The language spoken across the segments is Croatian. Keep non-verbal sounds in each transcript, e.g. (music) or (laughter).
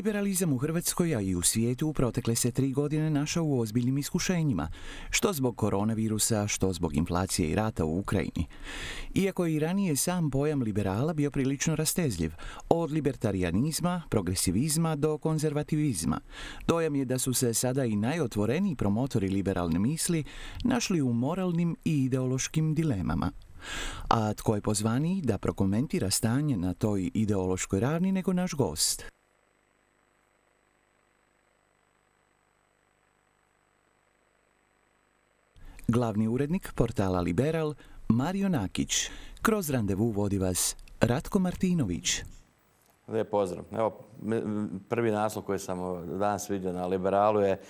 Liberalizam u Hrvatskoj, a i u svijetu u protekle se tri godine našao u ozbiljnim iskušenjima, što zbog koronavirusa, što zbog inflacije i rata u Ukrajini. Iako je i ranije sam pojam liberala bio prilično rastezljiv, od libertarianizma, progresivizma do konzervativizma, dojam je da su se sada i najotvoreniji promotori liberalne misli našli u moralnim i ideološkim dilemama. A tko je pozvaniji da prokomentira stanje na toj ideološkoj ravni nego naš gost? Glavni urednik portala Liberal, Mario Nakić. Kroz randevu vodi vas Ratko Martinović. Lijep pozdrav. Evo, prvi naslov koji sam danas vidio na Liberalu je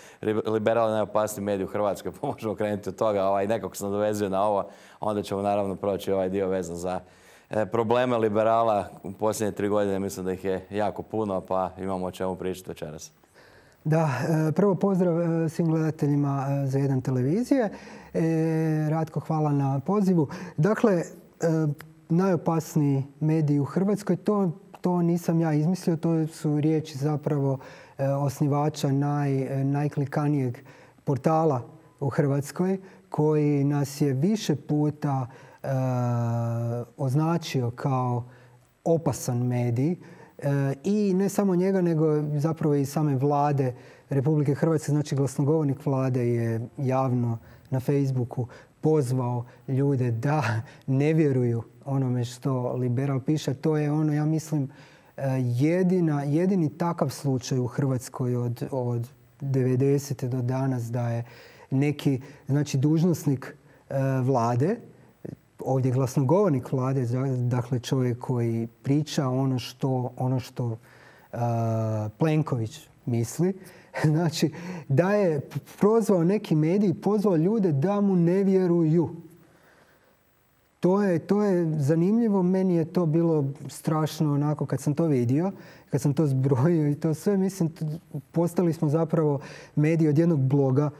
Liberal je najopasniji medij u Hrvatskoj, (laughs) pa možemo krenuti od toga. Ovaj, nekako sam dovezio na ovo, onda ćemo naravno proći ovaj dio vezan za e, probleme Liberala u posljednje tri godine. Mislim da ih je jako puno, pa imamo o čemu pričati večeras. Da, e, prvo pozdrav e, svim gledateljima za jedan televizije. Ratko, hvala na pozivu. Dakle, najopasniji mediji u Hrvatskoj, to nisam ja izmislio, to su riječi zapravo e, osnivača naj, najklikanijeg portala u Hrvatskoj koji nas je više puta e, označio kao opasan medij e, i ne samo njega nego zapravo i same vlade Republike Hrvatske, znači glasnogovornik vlade je javno na Facebooku pozvao ljude da (laughs) ne vjeruju onome što liberal piše. To je ono, ja mislim, jedina, jedini takav slučaj u Hrvatskoj od, od 90. do danas da je neki znači dužnosnik e, vlade, ovdje glasnogovornik vlade, dakle čovjek koji priča ono što, ono što e, Plenković misli, (laughs) znači da je prozvao neki medij, pozvao ljude da mu ne vjeruju. To je, to je zanimljivo, meni je to bilo strašno onako kad sam to vidio, kad sam to zbrojio i to sve, mislim, postali smo zapravo mediji od jednog bloga,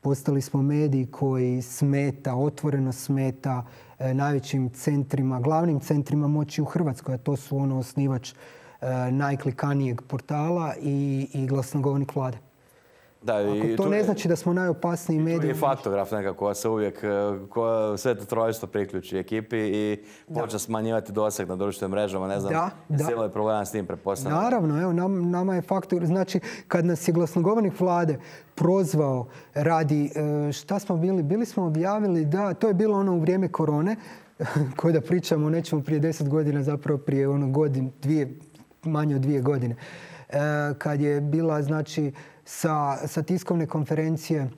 postali smo mediji koji smeta, otvoreno smeta najvećim centrima, glavnim centrima moći u Hrvatskoj, a to su ono osnivač e, najklikanijeg portala i, i glasnogovornik vlade. Da, i to ne znači da smo najopasniji mediji. je faktograf nekako se uvijek, e, ko, sve to trojstvo priključi ekipi i počne smanjivati doseg na društvenim mrežama, ne znam, da, da. je problema s tim prepostavljeno. Naravno, evo, nama je faktor, znači kad nas je glasnogovornik vlade prozvao radi, e, šta smo bili, bili smo objavili da, to je bilo ono u vrijeme korone, (laughs) koje da pričamo o nečemu prije deset godina, zapravo prije ono godin, dvije, manje od dvije godine. E, kad je bila, znači, sa, sa tiskovne konferencije e,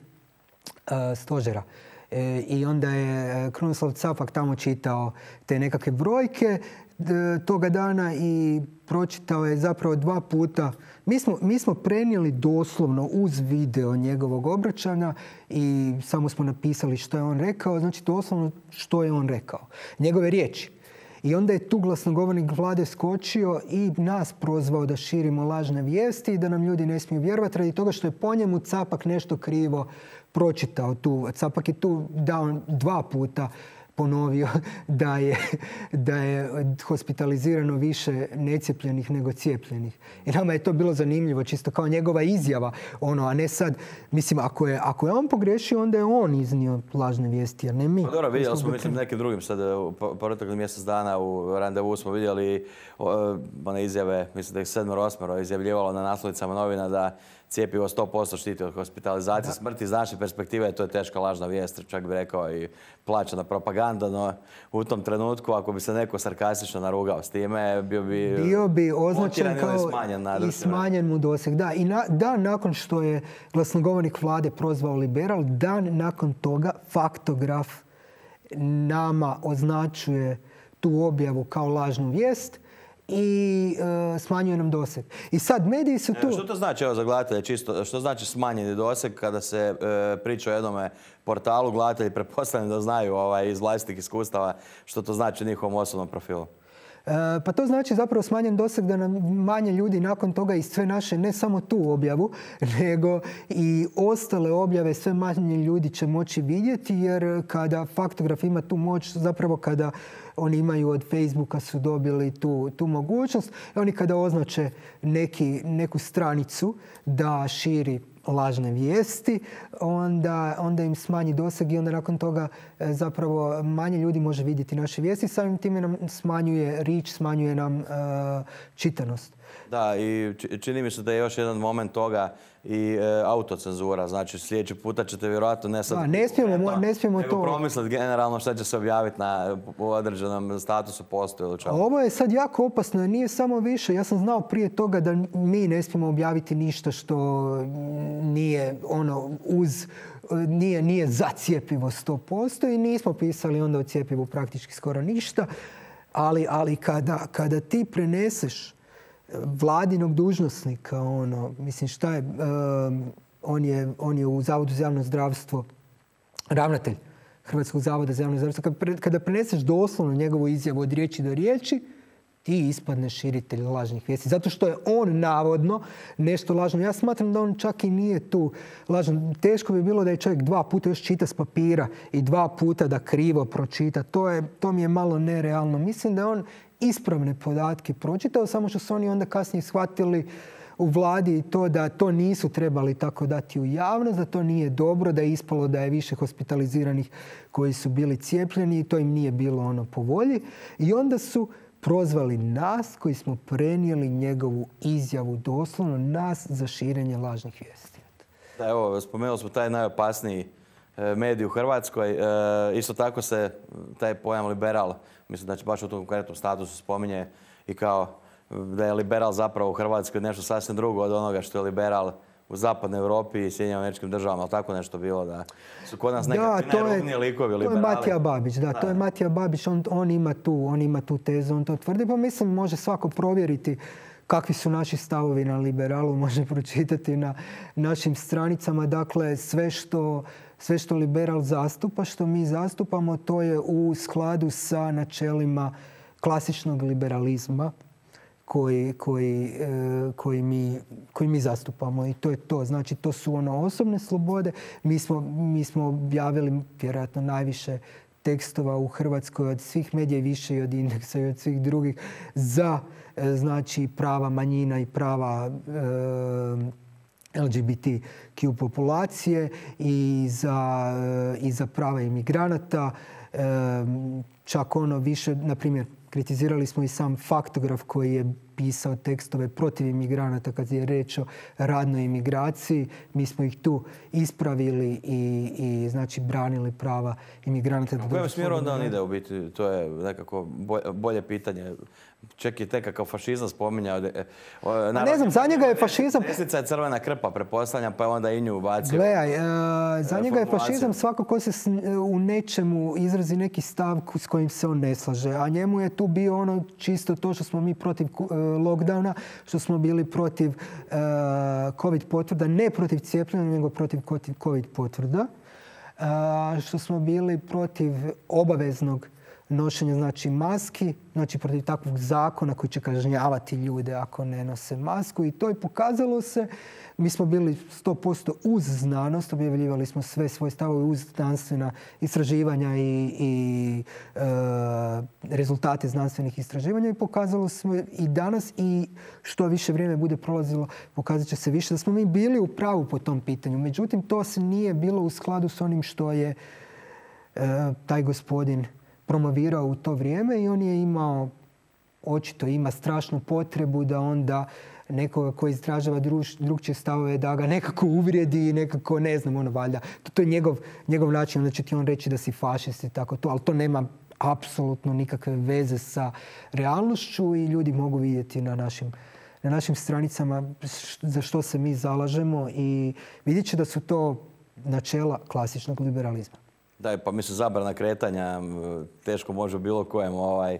stožera. E, I onda je Krunoslav Capak tamo čitao te nekakve brojke toga dana i pročitao je zapravo dva puta. Mi smo, mi smo prenijeli doslovno uz video njegovog obraćanja i samo smo napisali što je on rekao. Znači doslovno što je on rekao. Njegove riječi. I onda je tu glasnogovornik vlade skočio i nas prozvao da širimo lažne vijesti i da nam ljudi ne smiju vjerovati radi toga što je po njemu Capak nešto krivo pročitao tu. Capak je tu dao dva puta ponovio (laughs) da je, da je hospitalizirano više necijepljenih nego cijepljenih. I nama je to bilo zanimljivo, čisto kao njegova izjava, ono, a ne sad, mislim, ako je, ako je on pogrešio, onda je on iznio lažne vijesti, a ne mi. Pa dobro, vidjeli smo, mislim, nekim drugim sad, u proteklih mjesec dana u randevu smo vidjeli one izjave, mislim da je sedmero osmero izjavljivalo na naslovicama novina da cijepivo 100% štiti od hospitalizacije, smrti. Iz naše perspektive to je teška lažna vijest, čak bi rekao i plaćena propaganda, no u tom trenutku ako bi se neko sarkastično narugao s time, bio bi, bio bi označen kao smanjen i smanjen mu doseg. Da, i dan nakon što je glasnogovornik vlade prozvao liberal, dan nakon toga faktograf nama označuje tu objavu kao lažnu vijest i e, smanjuje nam doseg. I sad mediji su tu... što to znači, evo za gledatelje čisto, što znači smanjeni doseg kada se e, priča o jednome portalu, gledatelji (laughs) pretpostavljam da znaju ovaj, iz vlastitih iskustava što to znači u njihovom osobnom profilu? Pa to znači zapravo smanjen doseg da nam manje ljudi nakon toga i sve naše, ne samo tu objavu, nego i ostale objave sve manje ljudi će moći vidjeti jer kada faktograf ima tu moć, zapravo kada oni imaju od Facebooka su dobili tu, tu mogućnost. I oni kada označe neki, neku stranicu da širi lažne vijesti, onda, onda im smanji doseg i onda nakon toga e, zapravo manje ljudi može vidjeti naše vijesti. Samim time nam smanjuje rič, smanjuje nam uh, čitanost. Da, i čini mi se da je još jedan moment toga i e, autocenzura. Znači sljedeći puta ćete vjerojatno ne sad... Da, ne smijemo, ne smijemo to... promisliti generalno šta će se objaviti na određenom statusu postoje ili Ovo je sad jako opasno, nije samo više. Ja sam znao prije toga da mi ne smijemo objaviti ništa što nije ono uz nije, nije za cijepivo 100% i nismo pisali onda o cijepivu praktički skoro ništa. Ali, ali kada, kada ti preneseš vladinog dužnosnika, ono, mislim šta je, on je, on je u Zavodu za javno zdravstvo ravnatelj Hrvatskog zavoda za javno zdravstvo. Kada, preneseš doslovno njegovu izjavu od riječi do riječi, ti ispadneš širitelj lažnih vijesti. Zato što je on navodno nešto lažno. Ja smatram da on čak i nije tu lažno. Teško bi bilo da je čovjek dva puta još čita s papira i dva puta da krivo pročita. To, je, to mi je malo nerealno. Mislim da je on ispravne podatke pročitao, samo što su oni onda kasnije shvatili u vladi to da to nisu trebali tako dati u javnost, da to nije dobro, da je ispalo da je više hospitaliziranih koji su bili cijepljeni i to im nije bilo ono po volji. I onda su prozvali nas koji smo prenijeli njegovu izjavu doslovno nas za širenje lažnih vijesti. Da, evo, spomenuli smo taj najopasniji medij u Hrvatskoj. E, isto tako se taj pojam liberal Mislim da će baš u tom konkretnom statusu spominje i kao da je liberal zapravo u Hrvatskoj nešto sasvim drugo od onoga što je liberal u zapadnoj Europi i Sjedinjenim američkim državama, ali tako nešto bilo da su kod nas nekakvi najrubniji likovi liberali. To je Matija Babić, da, to je Matija Babić, on, on, ima tu, on ima tu tezu, on to tvrdi, pa mislim može svako provjeriti kakvi su naši stavovi na liberalu, (laughs) može pročitati na našim stranicama. Dakle, sve što sve što liberal zastupa, što mi zastupamo, to je u skladu sa načelima klasičnog liberalizma koji, koji, e, koji, mi, koji mi zastupamo i to je to. Znači to su ono osobne slobode. Mi smo, mi smo objavili vjerojatno najviše tekstova u Hrvatskoj od svih medija i više i od indeksa i od svih drugih za e, znači prava manjina i prava e, LGBTQ populacije i za, i za prava imigranata. Čak ono više, na primjer, kritizirali smo i sam faktograf koji je pisao tekstove protiv imigranata kad je reč o radnoj imigraciji. Mi smo ih tu ispravili i, i znači branili prava imigranata. U kojem smjeru onda on ide u biti? To je nekako bolje pitanje. Ček je tek kakav fašizam spominjao. E, ne znam, za njega je fašizam... Desnica je crvena krpa, prepostavljam, pa je onda i nju ubacio. Gledaj, e, za njega je fašizam svako ko se u nečemu izrazi neki stav s kojim se on ne slaže. A njemu je tu bio ono čisto to što smo mi protiv e, lockdowna, što smo bili protiv covid potvrda, ne protiv cijepljenja, nego protiv covid potvrda. Što smo bili protiv obaveznog nošenja znači maski, znači protiv takvog zakona koji će kažnjavati ljude ako ne nose masku i to je pokazalo se. Mi smo bili 100% uz znanost, objavljivali smo sve svoje stavove uz znanstvena istraživanja i, i e, rezultate znanstvenih istraživanja i pokazalo se i danas i što više vrijeme bude prolazilo pokazat će se više da smo mi bili u pravu po tom pitanju. Međutim, to se nije bilo u skladu s onim što je e, taj gospodin promovirao u to vrijeme i on je imao, očito ima strašnu potrebu da onda nekoga koji izražava drugčije stavove da ga nekako uvrijedi i nekako, ne znam, ono valjda. To, to je njegov, njegov način, onda će ti on reći da si fašist i tako to, ali to nema apsolutno nikakve veze sa realnošću i ljudi mogu vidjeti na našim, na našim stranicama za što se mi zalažemo i vidjet će da su to načela klasičnog liberalizma. Da, pa mislim zabrana kretanja teško može u bilo kojem ovaj,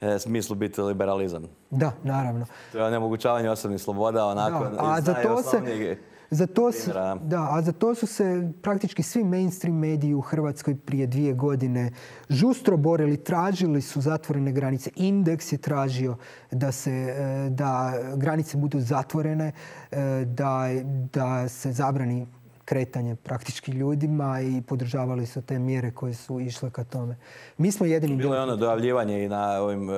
e, smislu biti liberalizam. Da, naravno. To je onemogućavanje osobnih sloboda, onako, a za to se, Za to su, da, a za to su se praktički svi mainstream mediji u Hrvatskoj prije dvije godine žustro borili, tražili su zatvorene granice. Indeks je tražio da, se, e, da granice budu zatvorene, e, da, da se zabrani kretanje praktički ljudima i podržavali su te mjere koje su išle ka tome. Mi smo jedini... Bilo je ono dojavljivanje i na ovim e,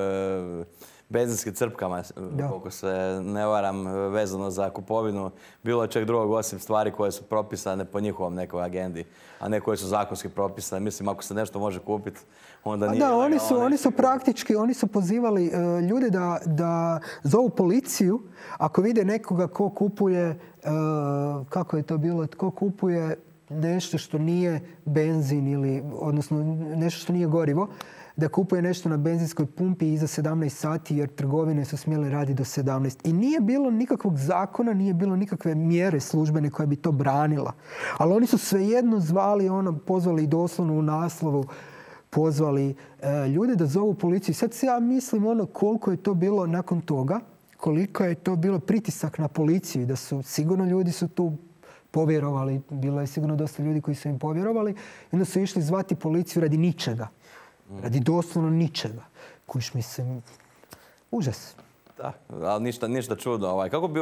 benzinskim crpkama, koliko se ne varam, vezano za kupovinu. Bilo čeg drugog osim stvari koje su propisane po njihovom nekoj agendi, a ne koje su zakonski propisane. Mislim, ako se nešto može kupiti, onda nije... Da, oni su, oni su praktički, oni su pozivali uh, ljude da, da zovu policiju ako vide nekoga ko kupuje, e, kako je to bilo, ko kupuje nešto što nije benzin ili, odnosno nešto što nije gorivo, da kupuje nešto na benzinskoj pumpi iza 17 sati jer trgovine su smjele raditi do 17. I nije bilo nikakvog zakona, nije bilo nikakve mjere službene koja bi to branila. Ali oni su svejedno zvali, ono, pozvali doslovno u naslovu, pozvali e, ljude da zovu policiju. Sad se ja mislim ono koliko je to bilo nakon toga, koliko je to bilo pritisak na policiju, da su sigurno ljudi su tu povjerovali, bilo je sigurno dosta ljudi koji su im povjerovali onda su išli zvati policiju radi ničega. Radi doslovno ničega. Kuš mislim, užas. Da, ali ništa, ništa čudno. Ovaj. Kako bi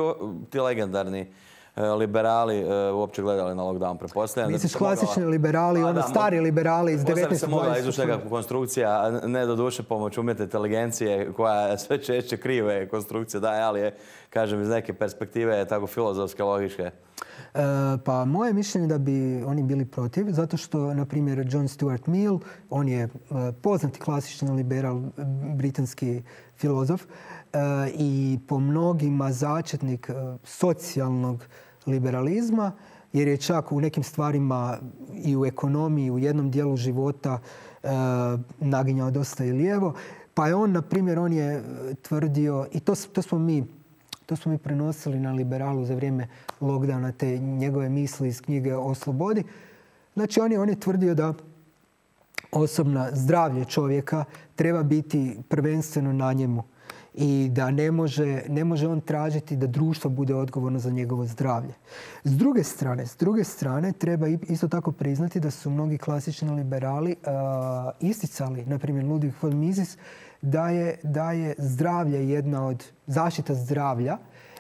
ti legendarni e, liberali e, uopće gledali na lockdown, pretpostavljam. Misliš klasični liberali, ono stari liberali iz 19. se mogla izvući nekakva konstrukcija, ne do duše pomoć umjetne inteligencije koja sve češće krive konstrukcije daje, ali je, kažem, iz neke perspektive tako filozofske, logičke. E, pa moje mišljenje da bi oni bili protiv, zato što, na primjer, John Stuart Mill, on je e, poznati klasični liberal, britanski filozof e, i po mnogima začetnik socijalnog liberalizma, jer je čak u nekim stvarima i u ekonomiji, u jednom dijelu života naginjao dosta i lijevo. Pa je on, na primjer, on je tvrdio, i to, to smo mi to smo mi prenosili na liberalu za vrijeme lockdowna, te njegove misli iz knjige o slobodi. Znači, on je, on je tvrdio da osobna zdravlje čovjeka treba biti prvenstveno na njemu i da ne može, ne može on tražiti da društvo bude odgovorno za njegovo zdravlje. S druge strane, s druge strane treba isto tako priznati da su mnogi klasični liberali isticali, na primjer Ludwig von Mises, da je, da je zdravlje jedna od, zaštita zdravlja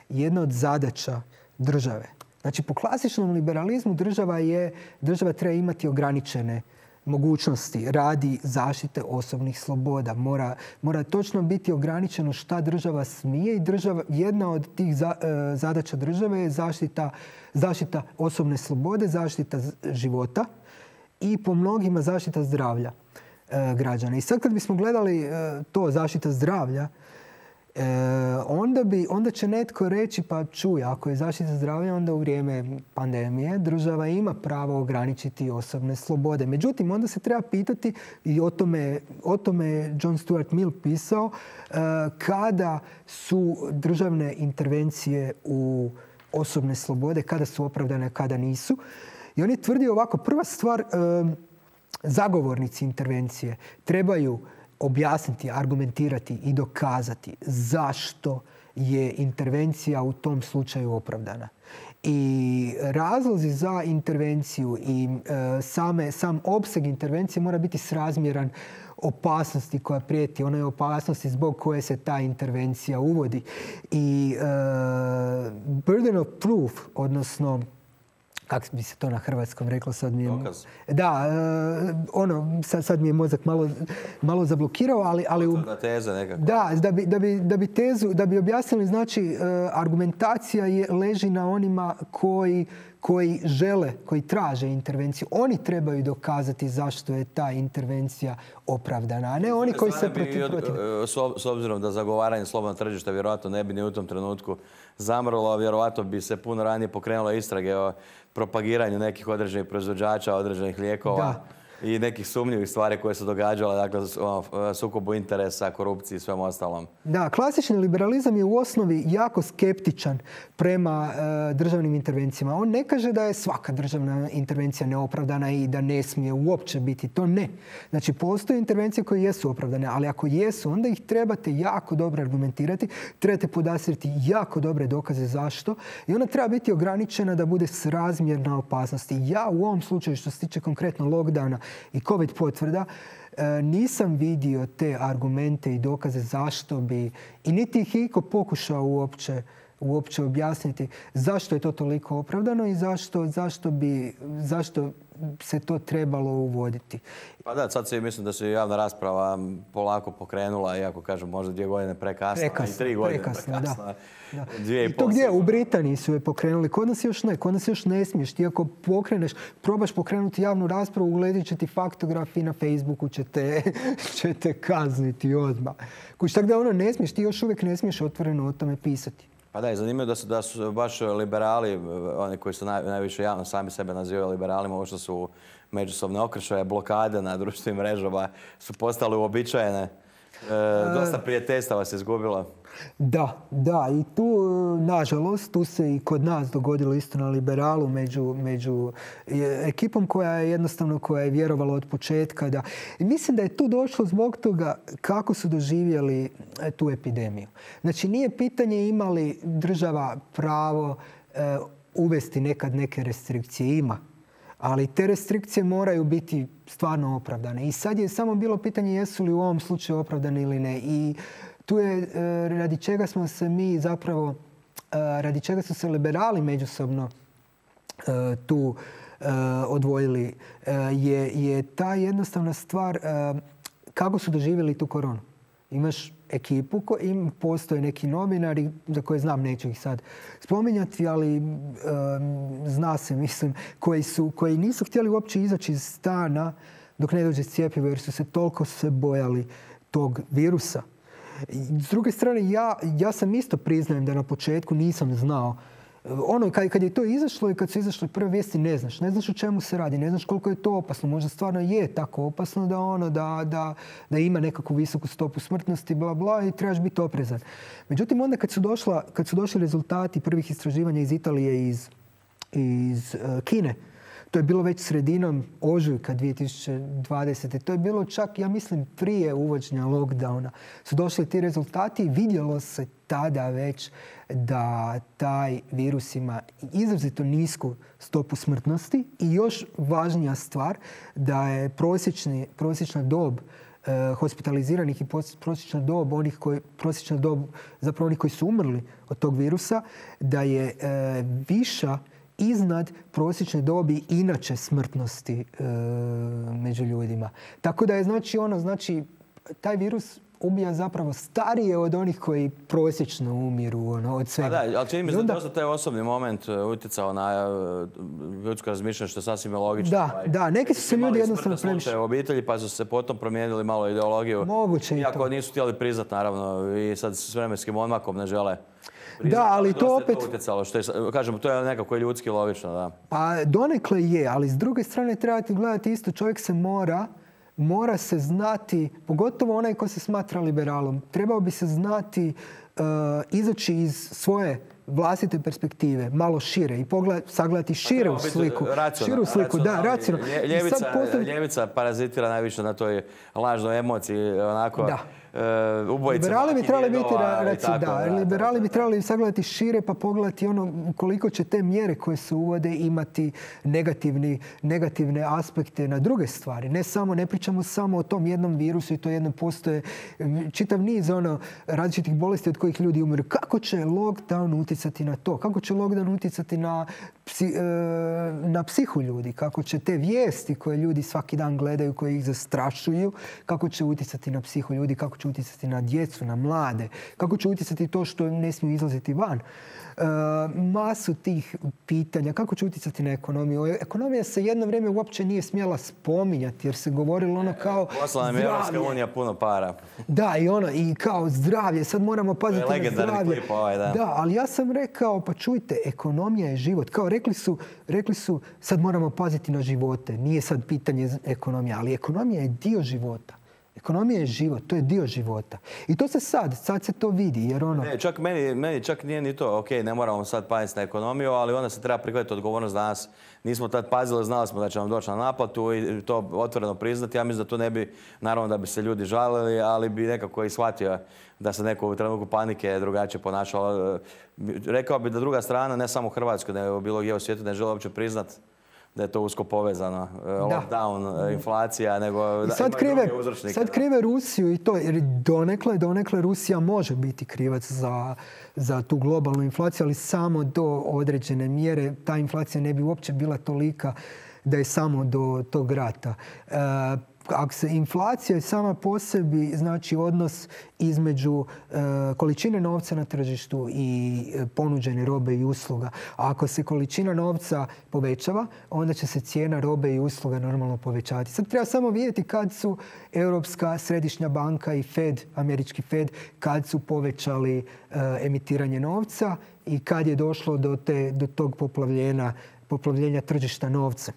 jedna od zadaća države. Znači, po klasičnom liberalizmu država, je, država treba imati ograničene mogućnosti radi zaštite osobnih sloboda. Mora, mora točno biti ograničeno šta država smije i država, jedna od tih za, e, zadaća države je zaštita, zaštita osobne slobode, zaštita života i po mnogima zaštita zdravlja. E, građana. I sad kad bismo gledali e, to zaštita zdravlja, e, onda, bi, onda će netko reći pa čuj, ako je zaštita zdravlja, onda u vrijeme pandemije država ima pravo ograničiti osobne slobode. Međutim, onda se treba pitati, i o tome, o tome John Stuart Mill pisao, kada su državne intervencije u osobne slobode, kada su opravdane, kada nisu. I on je tvrdio ovako, prva stvar, zagovornici intervencije trebaju objasniti, argumentirati i dokazati zašto je intervencija u tom slučaju opravdana. I razlozi za intervenciju i e, same, sam opseg intervencije mora biti srazmjeran opasnosti koja prijeti, onoj opasnosti zbog koje se ta intervencija uvodi. I e, burden of proof, odnosno kako bi se to na hrvatskom reklo, sad mi je... Dokaz. Da, e, ono, sad, sad mi je mozak malo, malo zablokirao, ali... ali u... teza nekako. Da, da bi, da, bi, da bi tezu, da bi objasnili, znači, e, argumentacija je, leži na onima koji, koji žele, koji traže intervenciju. Oni trebaju dokazati zašto je ta intervencija opravdana, a ne oni koji se protiv, protiv. E, s obzirom da zagovaranje slobodnog tržišta vjerojatno ne bi ni u tom trenutku zamrlo, vjerojatno bi se puno ranije pokrenule istrage o propagiranju nekih određenih proizvođača, određenih lijekova. Da. I nekih sumnjivih stvari koje su događale, dakle ono, sukobu interesa, korupciji i svem ostalom. Da, klasični liberalizam je u osnovi jako skeptičan prema e, državnim intervencijama. On ne kaže da je svaka državna intervencija neopravdana i da ne smije uopće biti. To ne. Znači, postoje intervencije koje jesu opravdane, ali ako jesu, onda ih trebate jako dobro argumentirati, trebate podasirati jako dobre dokaze zašto i ona treba biti ograničena da bude srazmjerna opasnosti. Ja u ovom slučaju što se tiče konkretno lockdowna i covid potvrda e, nisam vidio te argumente i dokaze zašto bi i niti ih iko pokušao uopće uopće objasniti zašto je to toliko opravdano i zašto, zašto, bi, zašto se to trebalo uvoditi. Pa da, sad se mislim da se javna rasprava polako pokrenula, iako kažem možda dvije godine prekasno, prekasno i tri godine prekasno. Da. Dvije i, I to gdje? U Britaniji su je pokrenuli. Kod nas još ne. Kod nas još ne smiješ. Ti ako pokreneš, probaš pokrenuti javnu raspravu, uletit će ti faktografi na Facebooku, će te, (laughs) će te kazniti odmah. Kuć, tako da ono ne smiješ, ti još uvijek ne smiješ otvoreno o tome pisati. Pa da, zanimljivo da su, da su baš liberali, oni koji su najviše javno sami sebe nazivaju liberalima, ovo što su međusobne okršaje, blokade na društvenim mrežama su postale uobičajene. E, dosta prijateljstava se izgubilo. Da, da. I tu, e, nažalost, tu se i kod nas dogodilo isto na liberalu među, među ekipom koja je jednostavno koja je vjerovala od početka. Da. Mislim da je tu došlo zbog toga kako su doživjeli e, tu epidemiju. Znači, nije pitanje imali država pravo e, uvesti nekad neke restrikcije. Ima. Ali te restrikcije moraju biti stvarno opravdane. I sad je samo bilo pitanje jesu li u ovom slučaju opravdane ili ne. I tu je e, radi čega smo se mi zapravo, e, radi čega su se liberali međusobno e, tu odvojili, je, je ta jednostavna stvar kako su doživjeli tu koronu. Imaš ekipu, im postoje neki novinari za koje znam, neću ih sad spominjati, ali zna se, mislim, koji, su, koji nisu htjeli uopće izaći iz stana dok ne dođe cjepivo jer su se toliko se bojali tog virusa. S druge strane, ja, ja sam isto priznajem da na početku nisam znao ono, kad, kad je to izašlo i kad su izašle prve vijesti, ne znaš. Ne znaš o čemu se radi, ne znaš koliko je to opasno. Možda stvarno je tako opasno da, ono, da, da, da ima nekakvu visoku stopu smrtnosti, bla, bla, i trebaš biti oprezan. Međutim, onda kad su, došla, kad su došli rezultati prvih istraživanja iz Italije i iz, iz uh, Kine, to je bilo već sredinom ožujka 2020. To je bilo čak, ja mislim, prije uvođenja lockdowna. Su došli ti rezultati i vidjelo se tada već da taj virus ima izrazito nisku stopu smrtnosti i još važnija stvar da je prosječna dob eh, hospitaliziranih i prosječna dob onih koji, prosječna dob zapravo onih koji su umrli od tog virusa, da je eh, viša iznad prosječne dobi inače smrtnosti e, među ljudima. Tako da je znači ono, znači taj virus ubija zapravo starije od onih koji prosječno umiru ono, od svega. A da, ali čini mi se da taj osobni moment e, utjecao na e, ljudsko razmišljanje što je sasvim logično. Da, ovaj. da, neki su se ljudi jednostavno previše... u obitelji pa su se potom promijenili malo ideologiju. Moguće i Iako nisu htjeli priznat naravno i sad s vremenskim odmakom ne žele da, ali to opet... Utjecalo, što je, kažem, to je nekako ljudski logično, da. Pa donekle je, ali s druge strane trebati gledati isto, čovjek se mora mora se znati, pogotovo onaj ko se smatra liberalom, trebao bi se znati uh, izaći iz svoje vlastite perspektive, malo šire i pogled, sagledati širu sliku. širu sliku, da, racionalno. Ljevica, ljevica parazitira najviše na toj lažnoj emociji, onako. Da uh, Liberali bi trebali biti, da, liberali bi trebali sagledati šire pa pogledati ono koliko će te mjere koje se uvode imati negativni, negativne aspekte na druge stvari. Ne samo, ne pričamo samo o tom jednom virusu i to jednom postoje čitav niz ono različitih bolesti od kojih ljudi umiru. Kako će lockdown utjecati na to? Kako će lockdown utjecati na, psi, e, na psihu ljudi? Kako će te vijesti koje ljudi svaki dan gledaju, koje ih zastrašuju, kako će utjecati na psihu ljudi? Kako će utjecati na djecu, na mlade, kako će utjecati to što ne smiju izlaziti van. E, masu tih pitanja, kako će utjecati na ekonomiju. Ekonomija se jedno vrijeme uopće nije smjela spominjati jer se govorilo ono kao Poslala nam Europska unija puno para. Da, i ono, i kao zdravlje, sad moramo paziti na zdravlje. Ovaj, da. da, ali ja sam rekao, pa čujte, ekonomija je život. Kao rekli su, rekli su sad moramo paziti na živote. Nije sad pitanje ekonomije, ali ekonomija je dio života. Ekonomija je život, to je dio života. I to se sad, sad se to vidi jer ono... Ne, čak meni, meni čak nije ni to, ok, ne moramo sad paziti na ekonomiju, ali onda se treba prihvatiti odgovornost danas. Nismo tad pazili, znali smo da će nam doći na naplatu i to otvoreno priznati. Ja mislim da tu ne bi, naravno da bi se ljudi žalili, ali bi nekako i shvatio da se neko u trenutku panike drugačije ponašao. Rekao bi da druga strana, ne samo u Hrvatskoj, nego bilo gdje u svijetu, ne žele uopće priznati da je to usko povezano. E, lockdown, e, inflacija, nego I sad krive, sad krive Rusiju i to, jer donekle, donekle Rusija može biti krivac za, za tu globalnu inflaciju, ali samo do određene mjere ta inflacija ne bi uopće bila tolika da je samo do tog rata. E, ako se inflacija sama po sebi znači odnos između e, količine novca na tržištu i e, ponuđene robe i usluga. A ako se količina novca povećava, onda će se cijena robe i usluga normalno povećati. Sad treba samo vidjeti kad su Europska središnja banka i Fed, američki Fed, kad su povećali e, emitiranje novca i kad je došlo do, te, do tog poplavljenja tržišta novca.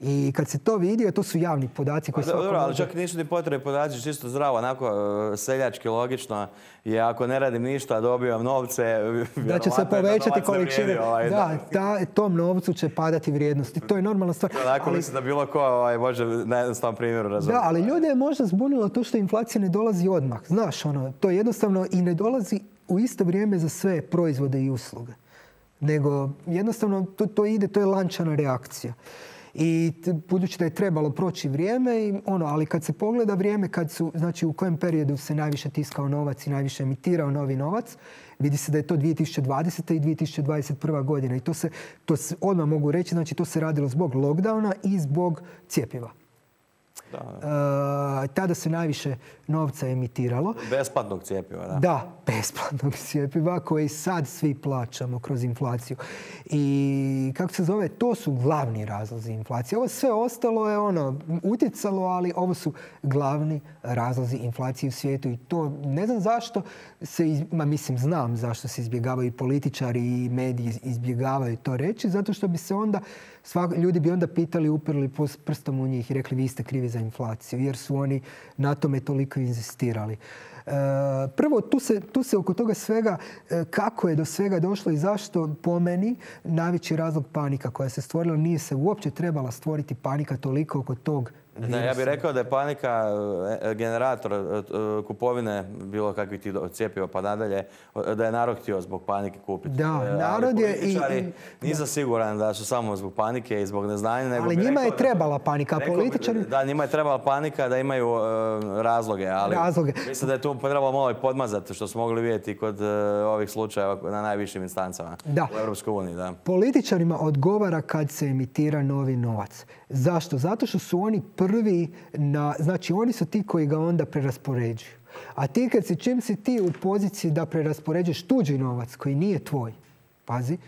I kad se to vidi, to su javni podaci koji pa, Dobro, ali čak nisu ni potrebni podaci, čisto zdravo, onako e, seljački logično je ako ne radim ništa, dobivam novce, (laughs) da će se povećati količine. Ovaj, da, da, tom novcu će padati vrijednosti. To je normalna stvar. Onako mislim da bilo ko ovaj, može na jednostavnom primjeru razumjeti. Da, ali ljude je možda zbunilo to što inflacija ne dolazi odmah. Znaš, ono, to jednostavno i ne dolazi u isto vrijeme za sve proizvode i usluge. Nego jednostavno to, to ide, to je lančana reakcija. I budući da je trebalo proći vrijeme, i ono, ali kad se pogleda vrijeme, kad su, znači u kojem periodu se najviše tiskao novac i najviše emitirao novi novac, vidi se da je to 2020. i 2021. godina. I to se, to se odmah mogu reći, znači to se radilo zbog lockdowna i zbog cijepiva. Da, e, tada se najviše novca emitiralo. Besplatnog cijepiva, da. Da, besplatnog (laughs) cijepiva koji sad svi plaćamo kroz inflaciju. I kako se zove, to su glavni razlozi inflacije. Ovo sve ostalo je ono utjecalo, ali ovo su glavni razlozi inflacije u svijetu. I to ne znam zašto se, ma mislim znam zašto se izbjegavaju i političari i mediji izbjegavaju to reći, zato što bi se onda ljudi bi onda pitali, uprli prstom u njih i rekli vi ste krivi za inflaciju jer su oni na tome toliko inzistirali. E, prvo, tu se, tu se oko toga svega, e, kako je do svega došlo i zašto po meni najveći razlog panika koja se stvorila nije se uopće trebala stvoriti panika toliko oko tog da, ja bih rekao da je panika e, generator e, kupovine bilo kakvih tih cijepiva pa nadalje, da je narod htio zbog panike kupiti. Da, e, narod je i... Nisam siguran da su samo zbog panike i zbog neznanja. Nego ali njima je trebala panika, političari... Da, njima je trebala panika da imaju razloge, ali razloge. mislim da je tu trebalo malo podmazati što smo mogli vidjeti kod ovih slučajeva na najvišim instancama da. u Europskoj uniji. Da. Političarima odgovara kad se emitira novi novac. Zašto? Zato što su oni prvi na, znači oni su ti koji ga onda preraspoređuju. A ti kad si, čim si ti u poziciji da preraspoređuješ tuđi novac koji nije tvoj, pazi,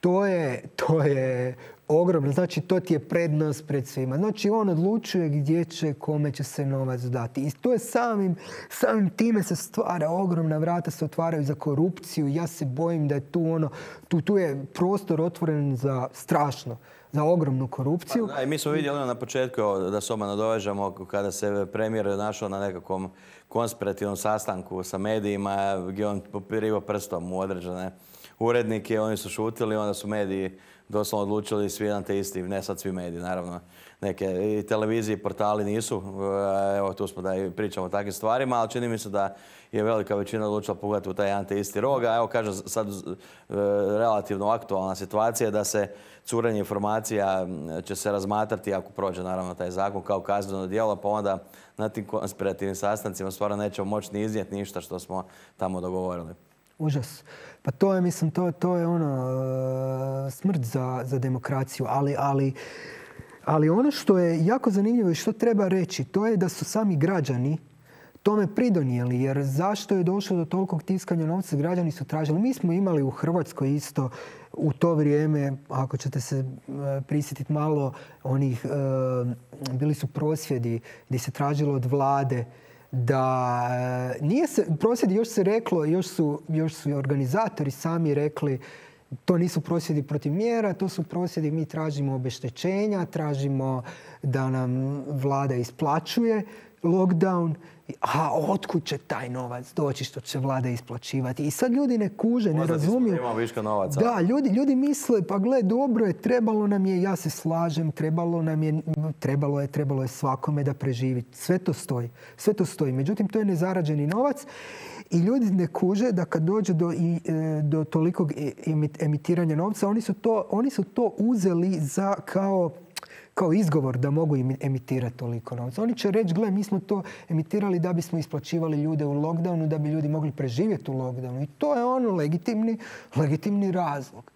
to je, to je ogromno. Znači, to ti je prednost pred svima. Znači, on odlučuje gdje će, kome će se novac dati. I to je samim, samim time se stvara ogromna vrata, se otvaraju za korupciju. Ja se bojim da je tu ono, tu, tu je prostor otvoren za strašno za ogromnu korupciju. Pa, i mi smo vidjeli ono na početku da se oma nadovežemo kada se premijer našao na nekakvom konspirativnom sastanku sa medijima gdje on popirivo prstom u određene urednike, oni su šutili, onda su mediji doslovno odlučili svi jedan te isti, ne sad svi mediji, naravno. Neke i televizije i portali nisu, evo tu smo da i pričamo o takvim stvarima, ali čini mi se da je velika većina odlučila pogledati u taj jedan te isti a evo kažem sad e, relativno aktualna situacija da se curenje informacija će se razmatrati ako prođe naravno taj zakon kao kazneno djelo, pa onda na tim konspirativnim sastancima stvarno nećemo moći ni iznijeti ništa što smo tamo dogovorili. Užas. Pa to je, mislim, to, to je ono, e, smrt za, za demokraciju, ali, ali, ali ono što je jako zanimljivo i što treba reći, to je da su sami građani tome pridonijeli, jer zašto je došlo do tolikog tiskanja novca, građani su tražili. Mi smo imali u Hrvatskoj isto u to vrijeme, ako ćete se e, prisjetiti malo, onih, e, bili su prosvjedi gdje se tražilo od vlade da e, nije se, prosvjedi još se reklo, još su, još su organizatori sami rekli To nisu prosvjedi protiv mjera, to su prosvjedi mi tražimo obeštećenja, tražimo da nam vlada isplaćuje lockdown. A otkud će taj novac doći što će vlada isplaćivati? I sad ljudi ne kuže, ne razumiju. viška novaca. Da, ljudi, ljudi misle, pa gle, dobro je, trebalo nam je, ja se slažem, trebalo nam je, trebalo je, trebalo je svakome da preživi. Sve to stoji. Sve to stoji. Međutim, to je nezarađeni novac i ljudi ne kuže da kad dođe do, i, e, do tolikog e, emitiranja novca, oni su to, oni su to uzeli za kao kao izgovor da mogu emitirati toliko novca. Oni će reći, gle, mi smo to emitirali da bismo isplaćivali ljude u lockdownu, da bi ljudi mogli preživjeti u lockdownu. I to je ono legitimni, legitimni razlog.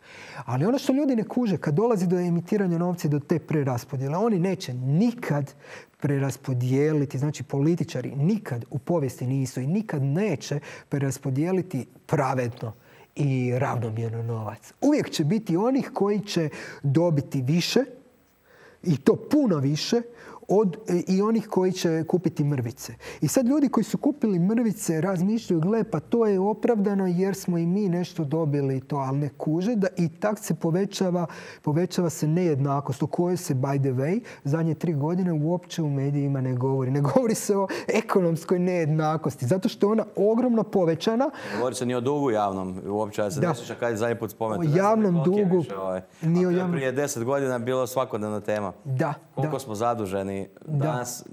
Ali ono što ljudi ne kuže, kad dolazi do emitiranja novca i do te preraspodjele, oni neće nikad preraspodijeliti, znači političari nikad u povijesti nisu i nikad neće preraspodijeliti pravedno i ravnomjerno novac. Uvijek će biti onih koji će dobiti više i to puno više od e, i onih koji će kupiti mrvice. I sad ljudi koji su kupili mrvice razmišljaju, gle, pa to je opravdano jer smo i mi nešto dobili to, ali ne kuže da i tak se povećava, povećava se nejednakost o kojoj se, by the way, zadnje tri godine uopće u medijima ne govori. Ne govori se o ekonomskoj nejednakosti, zato što je ona ogromno povećana. Govori se ni o dugu javnom, uopće, ja se da. ne kad je zadnji put spomenuti. O javnom dugu. ovaj. ni o javnom... Prije deset godina bilo svakodnevna tema. Da. Koliko da. smo zaduženi, danas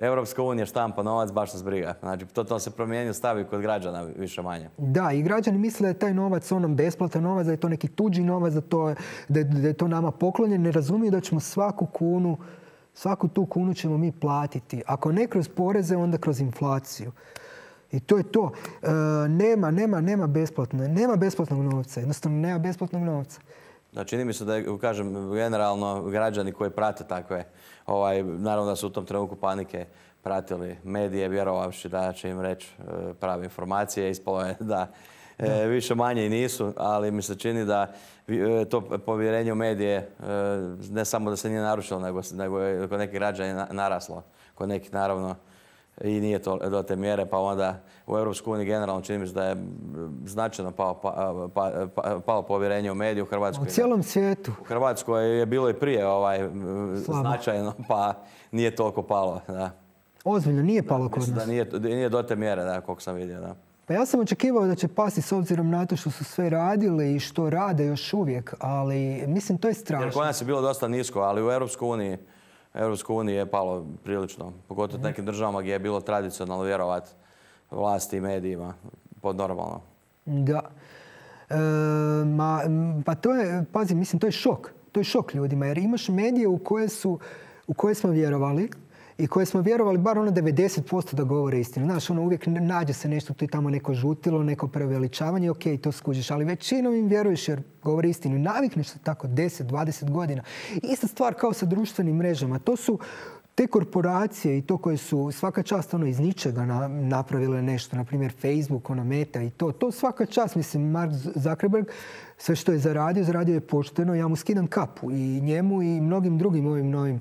Europska unija štampa novac, baš nas briga. Znači, to, se promijenio stavi kod građana više manje. Da, i građani misle da je taj novac onom besplatan novac, da je to neki tuđi novac, da, to, da, je to nama poklonjen. Ne razumiju da ćemo svaku kunu, svaku tu kunu ćemo mi platiti. Ako ne kroz poreze, onda kroz inflaciju. I to je to. E, nema, nema, nema besplatno. Nema besplatnog novca. Jednostavno nema besplatnog novca. Da, čini mi se da je, kažem, generalno građani koji prate takve, ovaj, naravno da su u tom trenutku panike pratili medije, vjerovavši da će im reći e, prave informacije. Ispalo je da e, više manje i nisu, ali mi se čini da e, to povjerenje u medije ne samo da se nije narušilo, nego, nego je kod nekih građana naraslo. Kod nekih naravno i nije to do te mjere, pa onda u EU generalno čini mi se da je značajno pao, pa, pa, pa, povjerenje u mediju u Hrvatskoj. U cijelom svijetu. U Hrvatskoj je bilo i prije ovaj, značajno, pa nije toliko palo. Da. Ozbiljno, nije palo kod nas. Da nije, nije do te mjere, da, koliko sam vidio. Da. Pa ja sam očekivao da će pasti s obzirom na to što su sve radili i što rade još uvijek, ali mislim to je strašno. Jer kod nas je bilo dosta nisko, ali u EU Europskoj uniji je palo prilično, pogotovo nekim državama gdje je bilo tradicionalno vjerovat vlasti i medijima pod normalno. Da. E, ma, pa to je, pazi, mislim, to je šok. To je šok ljudima, jer imaš medije u koje, su, u koje smo vjerovali, i koje smo vjerovali bar ono 90% da govore istinu. Znaš, ono uvijek nađe se nešto, tu i tamo neko žutilo, neko preveličavanje, ok, to skužiš, ali većinom im vjeruješ jer govore istinu. Navikneš se tako 10, 20 godina. Ista stvar kao sa društvenim mrežama. To su te korporacije i to koje su svaka čast ono iz ničega napravile nešto, na primjer Facebook, ona Meta i to, to svaka čast, mislim, Mark Zuckerberg sve što je zaradio, zaradio je pošteno, ja mu skidam kapu i njemu i mnogim drugim ovim novim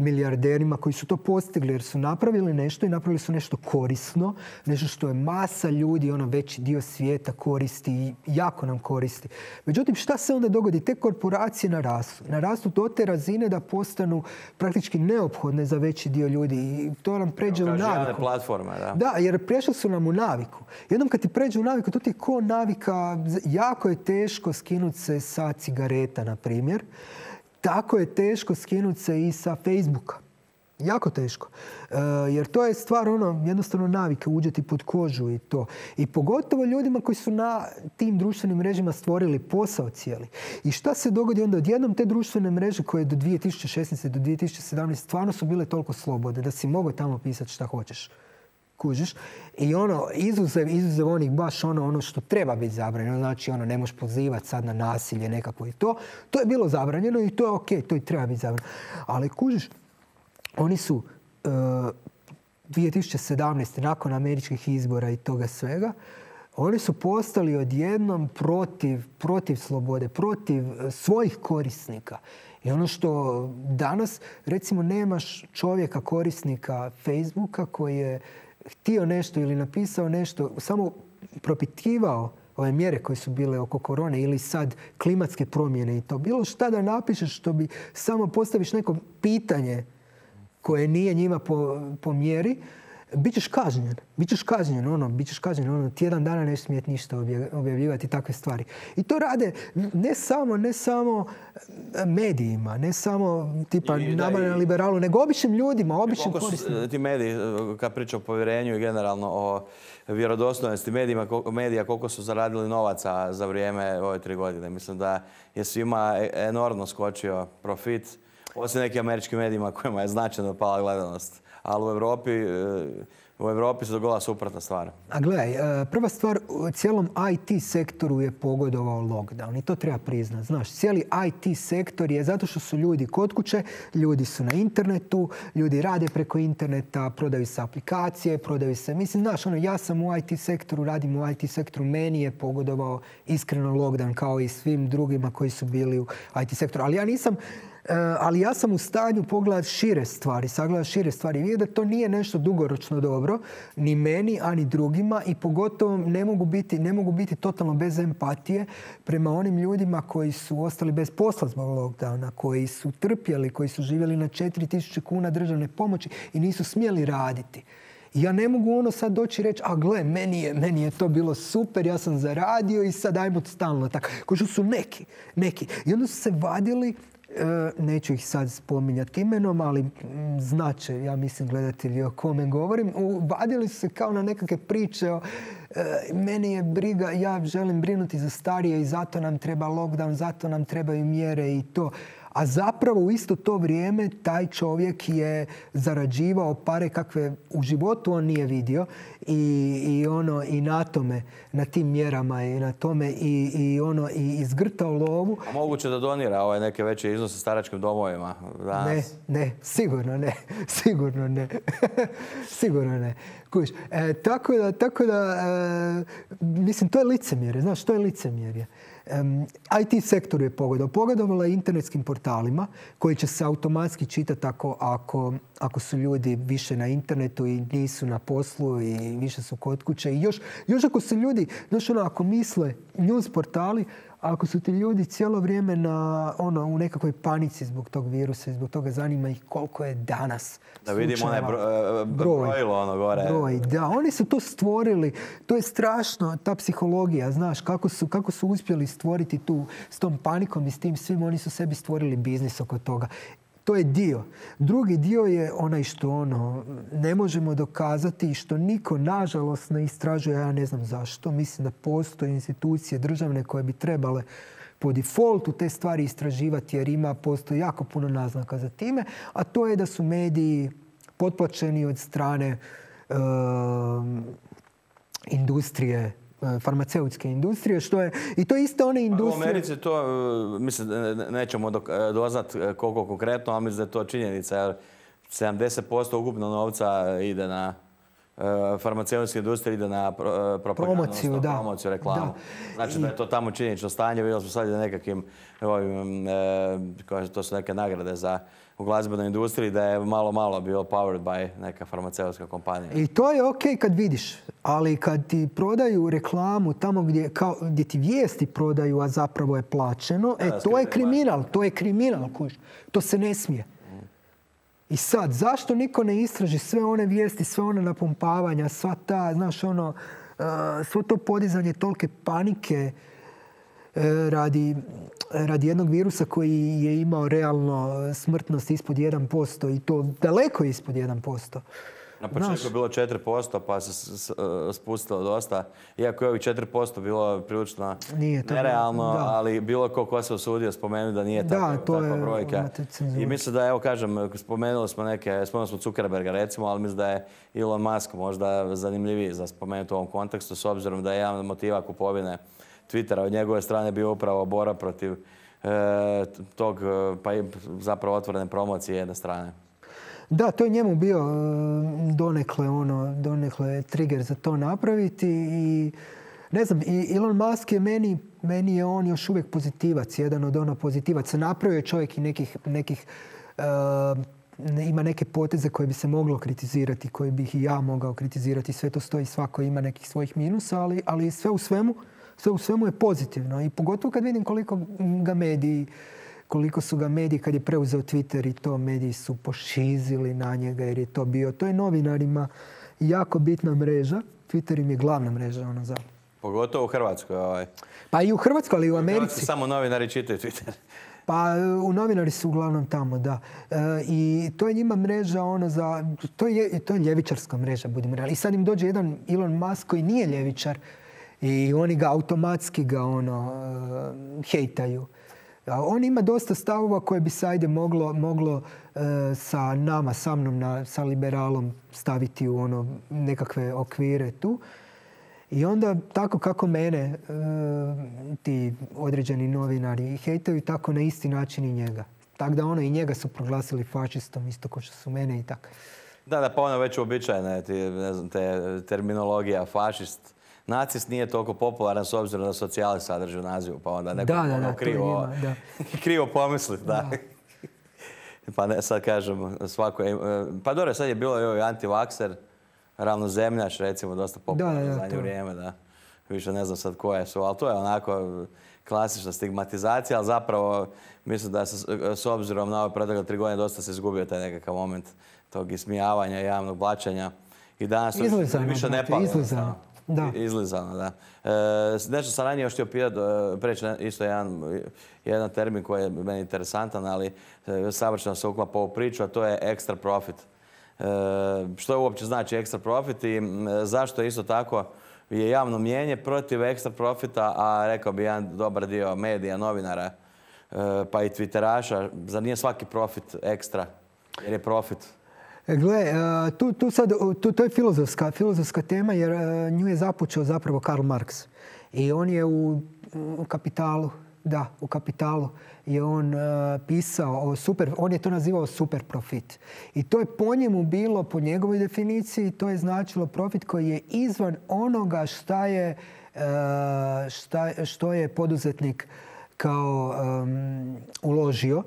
milijarderima koji su to postigli jer su napravili nešto i napravili su nešto korisno, nešto što je masa ljudi, ono veći dio svijeta koristi i jako nam koristi. Međutim, šta se onda dogodi? Te korporacije narastu. Narastu do te razine da postanu praktički neophodne za veći dio ljudi i to nam pređe u naviku. platforma, da. Da, jer prešli su nam u naviku. Jednom kad ti pređe u naviku, to ti je ko navika, jako je teško skinuti se sa cigareta, na primjer tako je teško skinuti se i sa Facebooka. Jako teško. E, jer to je stvar ono, jednostavno navike, uđeti pod kožu i to. I pogotovo ljudima koji su na tim društvenim mrežima stvorili posao cijeli. I šta se dogodi onda? Odjednom te društvene mreže koje do 2016. do 2017. stvarno su bile toliko slobode da si mogao tamo pisati šta hoćeš kužiš. I ono, izuzev, izuzev onih baš ono, ono što treba biti zabranjeno, znači ono, ne možeš pozivati sad na nasilje nekako i to, to je bilo zabranjeno i to je ok, to i treba biti zabranjeno. Ali kužiš, oni su uh, e, 2017. nakon američkih izbora i toga svega, oni su postali odjednom protiv, protiv slobode, protiv e, svojih korisnika. I ono što danas, recimo, nemaš čovjeka korisnika Facebooka koji je htio nešto ili napisao nešto, samo propitivao ove mjere koje su bile oko korone ili sad klimatske promjene i to. Bilo šta da napišeš što bi samo postaviš neko pitanje koje nije njima po, po mjeri, bit ćeš kažnjen. Bićeš kažnjen, ono, bit ćeš kažnjen, ono, tjedan dana ne smijeti ništa objavljivati takve stvari. I to rade ne samo, ne samo e, medijima, ne samo tipa nama na liberalu, nego običnim ljudima, običnim korisnicima. Ti mediji, e, kad priča o povjerenju i generalno o vjerodostojnosti medijima, medija, koliko su zaradili novaca za vrijeme ove tri godine. Mislim da je svima e, enormno skočio profit, osim nekim američkim medijima kojima je značajno pala gledanost ali u Europi u Europi se dogodila suprotna stvar. A gledaj, e, prva stvar, u cijelom IT sektoru je pogodovao lockdown i to treba priznati. Znaš, cijeli IT sektor je zato što su ljudi kod kuće, ljudi su na internetu, ljudi rade preko interneta, prodaju se aplikacije, prodaju se... Mislim, znaš, ono, ja sam u IT sektoru, radim u IT sektoru, meni je pogodovao iskreno lockdown kao i svim drugima koji su bili u IT sektoru. Ali ja nisam E, ali ja sam u stanju pogledati šire stvari, sagledati šire stvari vidjeti da to nije nešto dugoročno dobro, ni meni, ani drugima i pogotovo ne mogu biti, ne mogu biti totalno bez empatije prema onim ljudima koji su ostali bez posla zbog lockdowna, koji su trpjeli, koji su živjeli na 4000 kuna državne pomoći i nisu smjeli raditi. Ja ne mogu ono sad doći i reći, a gle, meni je, meni je to bilo super, ja sam zaradio i sad ajmo stalno tako. Ko što su neki, neki. I onda su se vadili E, neću ih sad spominjati imenom, ali znače, ja mislim, gledatelji o kome govorim. Vadili su se kao na nekakve priče o e, meni je briga, ja želim brinuti za starije i zato nam treba lockdown, zato nam trebaju mjere i to a zapravo u isto to vrijeme taj čovjek je zarađivao pare kakve u životu on nije vidio i, i ono i na tome, na tim mjerama i na tome i, i ono i izgrtao lovu. A moguće da donira ovaj neke veće iznose staračkim domovima Ne, ne, sigurno ne, (laughs) sigurno ne, (laughs) sigurno ne. Kuš, e, tako da, tako da e, mislim, to je licemjerje, znaš, to je licemjerje. IT sektor je pogodao. Pogodovala je internetskim portalima koji će se automatski čitati ako, ako, ako su ljudi više na internetu i nisu na poslu i više su kod kuće. I još, još ako su ljudi, znaš ono, ako misle news portali, ako su ti ljudi cijelo vrijeme na, ono, u nekakvoj panici zbog tog virusa i zbog toga zanima ih koliko je danas Da vidimo onaj e, broj, ono gore. Broj, da. Oni su to stvorili. To je strašno, ta psihologija, znaš, kako su, kako su uspjeli stvoriti tu s tom panikom i s tim svim, oni su sebi stvorili biznis oko toga. To je dio. Drugi dio je onaj što ono ne možemo dokazati i što niko nažalost ne istražuje, ja ne znam zašto. Mislim da postoje institucije državne koje bi trebale po defaultu te stvari istraživati jer ima, postoji jako puno naznaka za time, a to je da su mediji potplaćeni od strane ehm, industrije farmaceutske industrije, što je, i to isto one industrije... U Americi to, e, mislim, nećemo e, doznat koliko konkretno, ali mislim da je to činjenica, jer 70% ukupno novca ide na farmaceutske industrije ide na promociju, da. promociju, reklamu. Znači da je to tamo činjenično stanje. Vidjeli smo sad i nekakvim, ovim, to su neke nagrade za u glazbenoj industriji da je malo malo bilo powered by neka farmaceutska kompanija. I to je ok kad vidiš, ali kad ti prodaju reklamu tamo gdje, kao, gdje ti vijesti prodaju, a zapravo je plaćeno, e, to je kriminal, to je kriminal, kuš. To se ne smije. I sad, zašto niko ne istraži sve one vijesti, sve one napumpavanja, sva ta, znaš, ono, uh, svo to podizanje tolike panike, radi, radi jednog virusa koji je imao realno smrtnost ispod 1% i to daleko ispod 1%. Na početku je bilo 4%, pa se e, spustilo dosta. Iako je ovih 4% bilo prilično nije to nerealno, ali bilo ko ko se usudio spomenuti da nije tako, takva brojka. I mislim da, evo kažem, spomenuli smo neke, spomenuli smo Zuckerberga recimo, ali mislim da je Elon Musk možda zanimljiviji za spomenuti u ovom kontekstu, s obzirom da je jedan od motiva kupovine Twittera od njegove strane bio upravo bora protiv e, tog, e, pa i zapravo otvorene promocije jedne strane. Da, to je njemu bio e, donekle, ono, donekle trigger za to napraviti i ne znam, Elon Musk je meni, meni je on još uvijek pozitivac, jedan od ono pozitivaca. Napravio je čovjek i nekih, nekih ima neke poteze koje bi se moglo kritizirati, koje bih i ja mogao kritizirati. Sve to stoji, svako ima nekih svojih minusa, ali, ali sve u svemu sve u svemu je pozitivno. I pogotovo kad vidim koliko ga mediji koliko su ga mediji kad je preuzeo Twitter i to mediji su pošizili na njega jer je to bio. To je novinarima jako bitna mreža. Twitter im je glavna mreža ono za... Pogotovo u Hrvatskoj. Ovaj. Pa i u Hrvatskoj, ali i u Americi. Samo novinari čitaju Twitter. (laughs) Pa u novinari su uglavnom tamo, da. E, I to je njima mreža ono za... To je, to je ljevičarska mreža, budimo realni. I sad im dođe jedan Elon Musk koji nije ljevičar i oni ga automatski ga ono uh, hejtaju. On ima dosta stavova koje bi se ajde moglo, moglo e, sa nama, sa mnom, na, sa liberalom staviti u ono nekakve okvire tu. I onda tako kako mene e, ti određeni novinari hejtaju, tako na isti način i njega. Tako da ono i njega su proglasili fašistom, isto kao što su mene i tako. Da, da, pa ono već uobičajena ti, ne znam, te terminologija fašist. Nacist nije toliko popularan s obzirom da socijali sadrži u nazivu, pa onda neko da, da, ono da, krivo, da. (laughs) krivo pomisli, da. (laughs) pa ne, sad kažem, svako... je- Pa dobro, sad je bilo i ovaj antivakser, ravnozemljaš, recimo, dosta popularan u zadnje vrijeme, da. Više ne znam sad koje su, ali to je onako klasična stigmatizacija, ali zapravo mislim da se s- s obzirom na ove protekle tri godine dosta se izgubio taj nekakav moment tog ismijavanja, javnog blaćanja. I danas to više- ne jednostavno. Da. Izlizano, da. E, nešto sam ranije još htio pitati, e, preći isto jedan, jedan termin koji je meni interesantan, ali e, savršeno se uklapa ovu priču, a to je extra profit. E, što uopće znači extra profit i zašto isto tako je javno mijenje protiv ekstra profita, a rekao bi jedan dobar dio medija, novinara, pa i twitteraša, zar nije svaki profit ekstra? Jer je profit. Gle, e, tu, tu sad, tu, to je filozofska, filozofska tema jer e, nju je započeo zapravo Karl Marx. I on je u, u kapitalu, da, u kapitalu je on e, pisao o super, on je to nazivao super profit. I to je po njemu bilo, po njegovoj definiciji, to je značilo profit koji je izvan onoga šta je, e, šta, što je poduzetnik kao em, uložio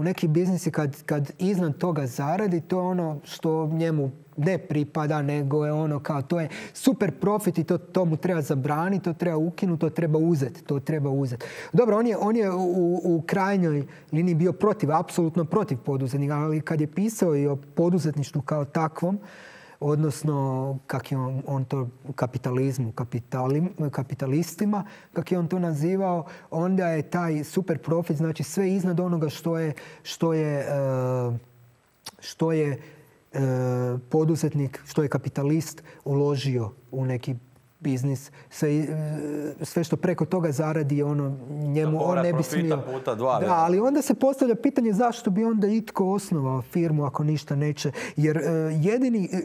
u neki biznis i kad, kad iznad toga zaradi, to je ono što njemu ne pripada, nego je ono kao to je super profit i to, to mu treba zabraniti, to treba ukinuti, to treba uzeti, to treba uzeti. Dobro, on je, on je u, u krajnjoj liniji bio protiv, apsolutno protiv poduzetnika, ali kad je pisao i o poduzetništvu kao takvom, odnosno kak je on, to kapitalizmu, kapitalim, kapitalistima, kak je on to nazivao, onda je taj super profit, znači sve iznad onoga što je, što je, e, što je e, poduzetnik, što je kapitalist uložio u neki biznis, sve, e, sve što preko toga zaradi ono njemu on ne bi smio. puta dva, da, ali onda se postavlja pitanje zašto bi onda itko osnovao firmu ako ništa neće. Jer e, jedini e,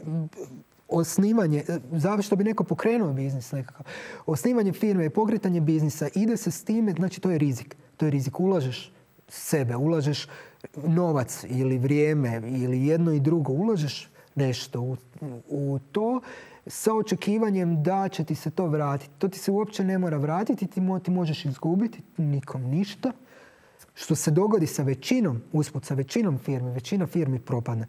osnivanje, zašto bi neko pokrenuo biznis nekakav, osnivanje firme, pokretanje biznisa, ide se s time, znači to je rizik. To je rizik. Ulažeš sebe, ulažeš novac ili vrijeme ili jedno i drugo, ulažeš nešto u, u to sa očekivanjem da će ti se to vratiti. To ti se uopće ne mora vratiti, ti, mo- ti možeš izgubiti, nikom ništa. Što se dogodi sa većinom, usput sa većinom firmi, većina firmi propadne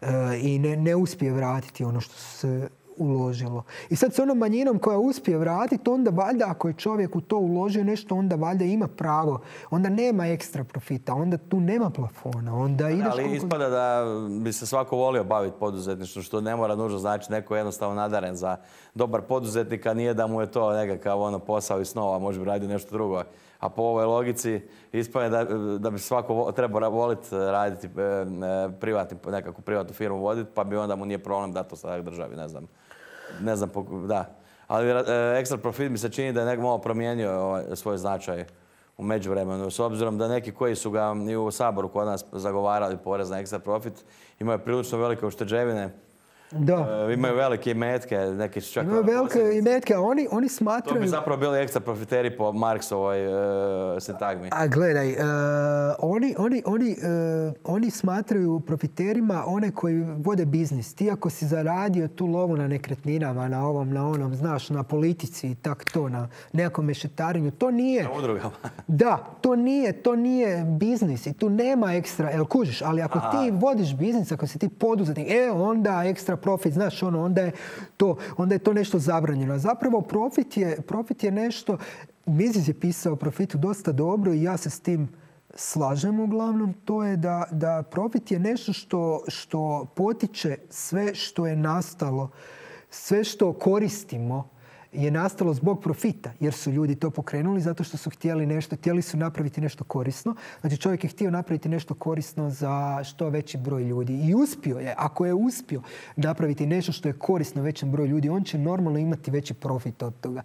e, i ne, ne uspije vratiti ono što se uložilo. I sad s onom manjinom koja uspije vratiti, onda valjda ako je čovjek u to uložio nešto, onda valjda ima pravo. Onda nema ekstra profita, onda tu nema plafona, onda ideš Ali koliko- ispada da bi se svako volio baviti poduzetništvom, što ne mora nužno znači neko je jednostavno nadaren za dobar poduzetnik, a nije da mu je to nekakav ono posao iz snova, može bi radio nešto drugo. A po ovoj logici ispada da, da bi svako trebao voliti raditi e, e, privatni, nekakvu privatnu firmu voditi, pa bi onda mu nije problem dati to sad državi, ne znam. Ne znam, da. Ali e, ekstra profit mi se čini da je nek malo promijenio ovaj, svoj značaj u međuvremenu. S obzirom da neki koji su ga i u Saboru kod nas zagovarali porez na ekstra profit, imaju prilično velike ušteđevine, Da. e, imaju velike imetke, neki su čak... Imaju velike imetke, a oni, oni To smatraju... bi zapravo bili ekstra profiteri po Marksovoj e, sintagmi. A gledaj, e, oni, oni, oni, e, oni smatraju profiterima one koji vode biznis. Ti ako si zaradio tu lovu na nekretninama, na ovom, na onom, znaš, na politici i tak to, na nekakvom mešetarinju, to nije... Na udrugama. (laughs) Da, to nije, to nije biznis i tu nema ekstra, jel kužiš, ali ako ti vodiš biznis, ako si ti poduzetnik, e onda ekstra profit, znaš, ono, onda je to, onda je to nešto zabranjeno. A zapravo profit je, profit je nešto, Miziz je pisao o profitu dosta dobro i ja se s tim slažem uglavnom, to je da, da profit je nešto što, što potiče sve što je nastalo, sve što koristimo je nastalo zbog profita, jer su ljudi to pokrenuli zato što su htjeli nešto, htjeli su napraviti nešto korisno. Znači čovjek je htio napraviti nešto korisno za što veći broj ljudi i uspio je. Ako je uspio napraviti nešto što je korisno većem broju ljudi, on će normalno imati veći profit od toga.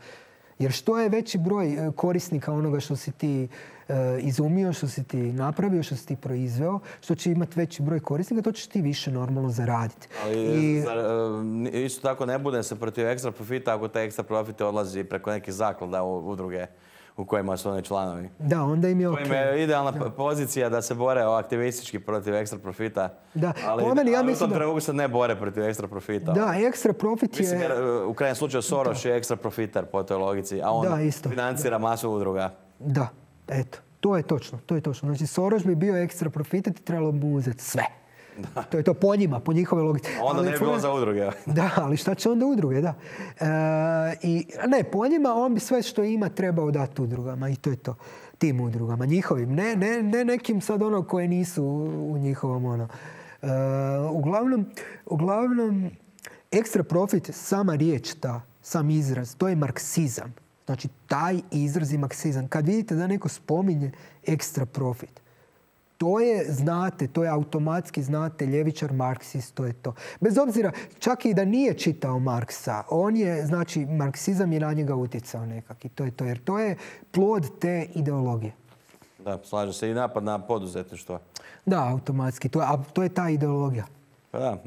Jer što je veći broj e, korisnika onoga što si ti e, izumio, što si ti napravio, što si ti proizveo, što će imati veći broj korisnika, to ćeš ti više normalno zaraditi. Ali e, isto tako ne bude se protiv ekstra profita ako te ekstra profite odlazi preko nekih zaklada u udruge u kojima su oni članovi. Da, onda im je ok. je idealna pozicija da se bore aktivistički protiv ekstra profita. Da, ali, po meni, ja mislim se ne bore protiv ekstra profita. Da, ekstra profit je... Mislim, u krajnjem slučaju Soros je ekstra profiter po toj logici, a on da, isto. financira masu udruga. Da, eto. To je točno, to je točno. Znači, Soros bi bio ekstra profiter i trebalo mu uzeti sve. To je to po njima, po njihove logici. Onda ne bi bilo za udruge. (laughs) Da, ali šta će onda udruge, da. E, I ne, po njima on bi sve što ima trebao dati udrugama i to je to. Tim udrugama, njihovim. Ne, ne, ne nekim sad ono koje nisu u njihovom ono. E, uglavnom, uglavnom, ekstra profit, sama riječ ta, sam izraz, to je marksizam. Znači, taj izraz je marksizam. Kad vidite da neko spominje ekstra profit, to je, znate, to je automatski, znate, ljevičar, marksist, to je to. Bez obzira, čak i da nije čitao Marksa, on je, znači, marksizam je na njega utjecao nekak i to je to. Jer to je plod te ideologije. Da, slaže se i napad na poduzetništvo. Da, automatski. To, a to je ta ideologija. Pa da,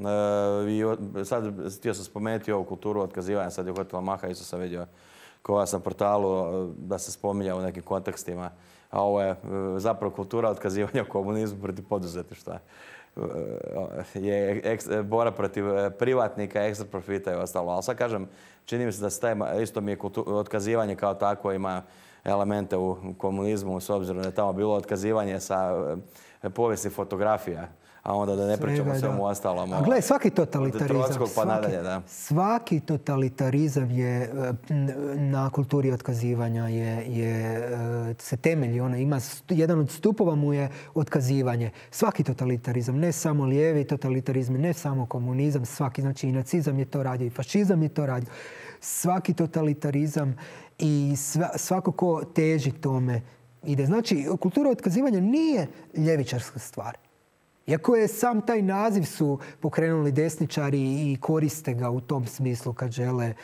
e, sad htio sam spomenuti ovu kulturu otkazivanja, sad je uhvatila maha, isto sam vidio koja sam portalu e, da se spominja u nekim kontekstima a ovo je e, zapravo kultura otkazivanja (laughs) komunizmu protiv poduzetništva. E, je bora protiv e, privatnika, ekstra profita i ostalo. Ali sad kažem, čini mi se da se taj, isto mi je otkazivanje kao tako ima elemente u komunizmu, s obzirom da je tamo bilo otkazivanje sa povijesnih fotografija a onda da ne pričamo svemu ostalom. A gledaj, svaki totalitarizam, pa svaki, nadalje, da. svaki totalitarizam je e, na kulturi otkazivanja je, je, e, se temelji. Ona ima, jedan od stupova mu je otkazivanje. Svaki totalitarizam, ne samo lijevi totalitarizam, ne samo komunizam, svaki, znači i nacizam je to radio, i fašizam je to radio. Svaki totalitarizam i svako ko teži tome ide. Znači, kultura otkazivanja nije ljevičarska stvar. Iako je sam taj naziv su pokrenuli desničari i koriste ga u tom smislu kad žele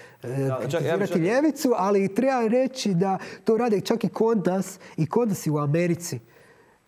kritizirati ljevicu, ali treba reći da to rade čak i kod nas i kod nas i u Americi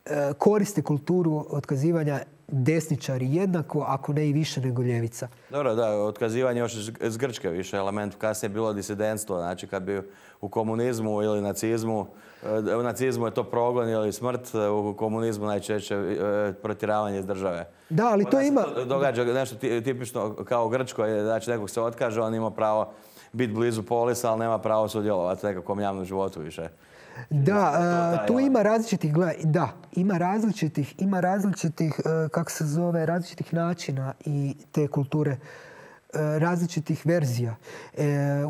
e, koriste kulturu otkazivanja desničari jednako, ako ne i više nego ljevica. Dobro, da, otkazivanje još iz Grčke više element. Kasnije je bilo disidentstvo, znači kad bi u komunizmu ili nacizmu E, u nacizmu je to progon ili smrt, e, u komunizmu najčešće e, protjeravanje iz države. Da, ali to ima... događa nešto tipično kao u Grčkoj, znači nekog se otkaže, on ima pravo biti blizu polisa, ali nema pravo sudjelovati u nekakvom javnom životu više. Da, tu ima različitih, da, ima različitih, ima različitih, kako se zove, različitih načina i te kulture, različitih verzija.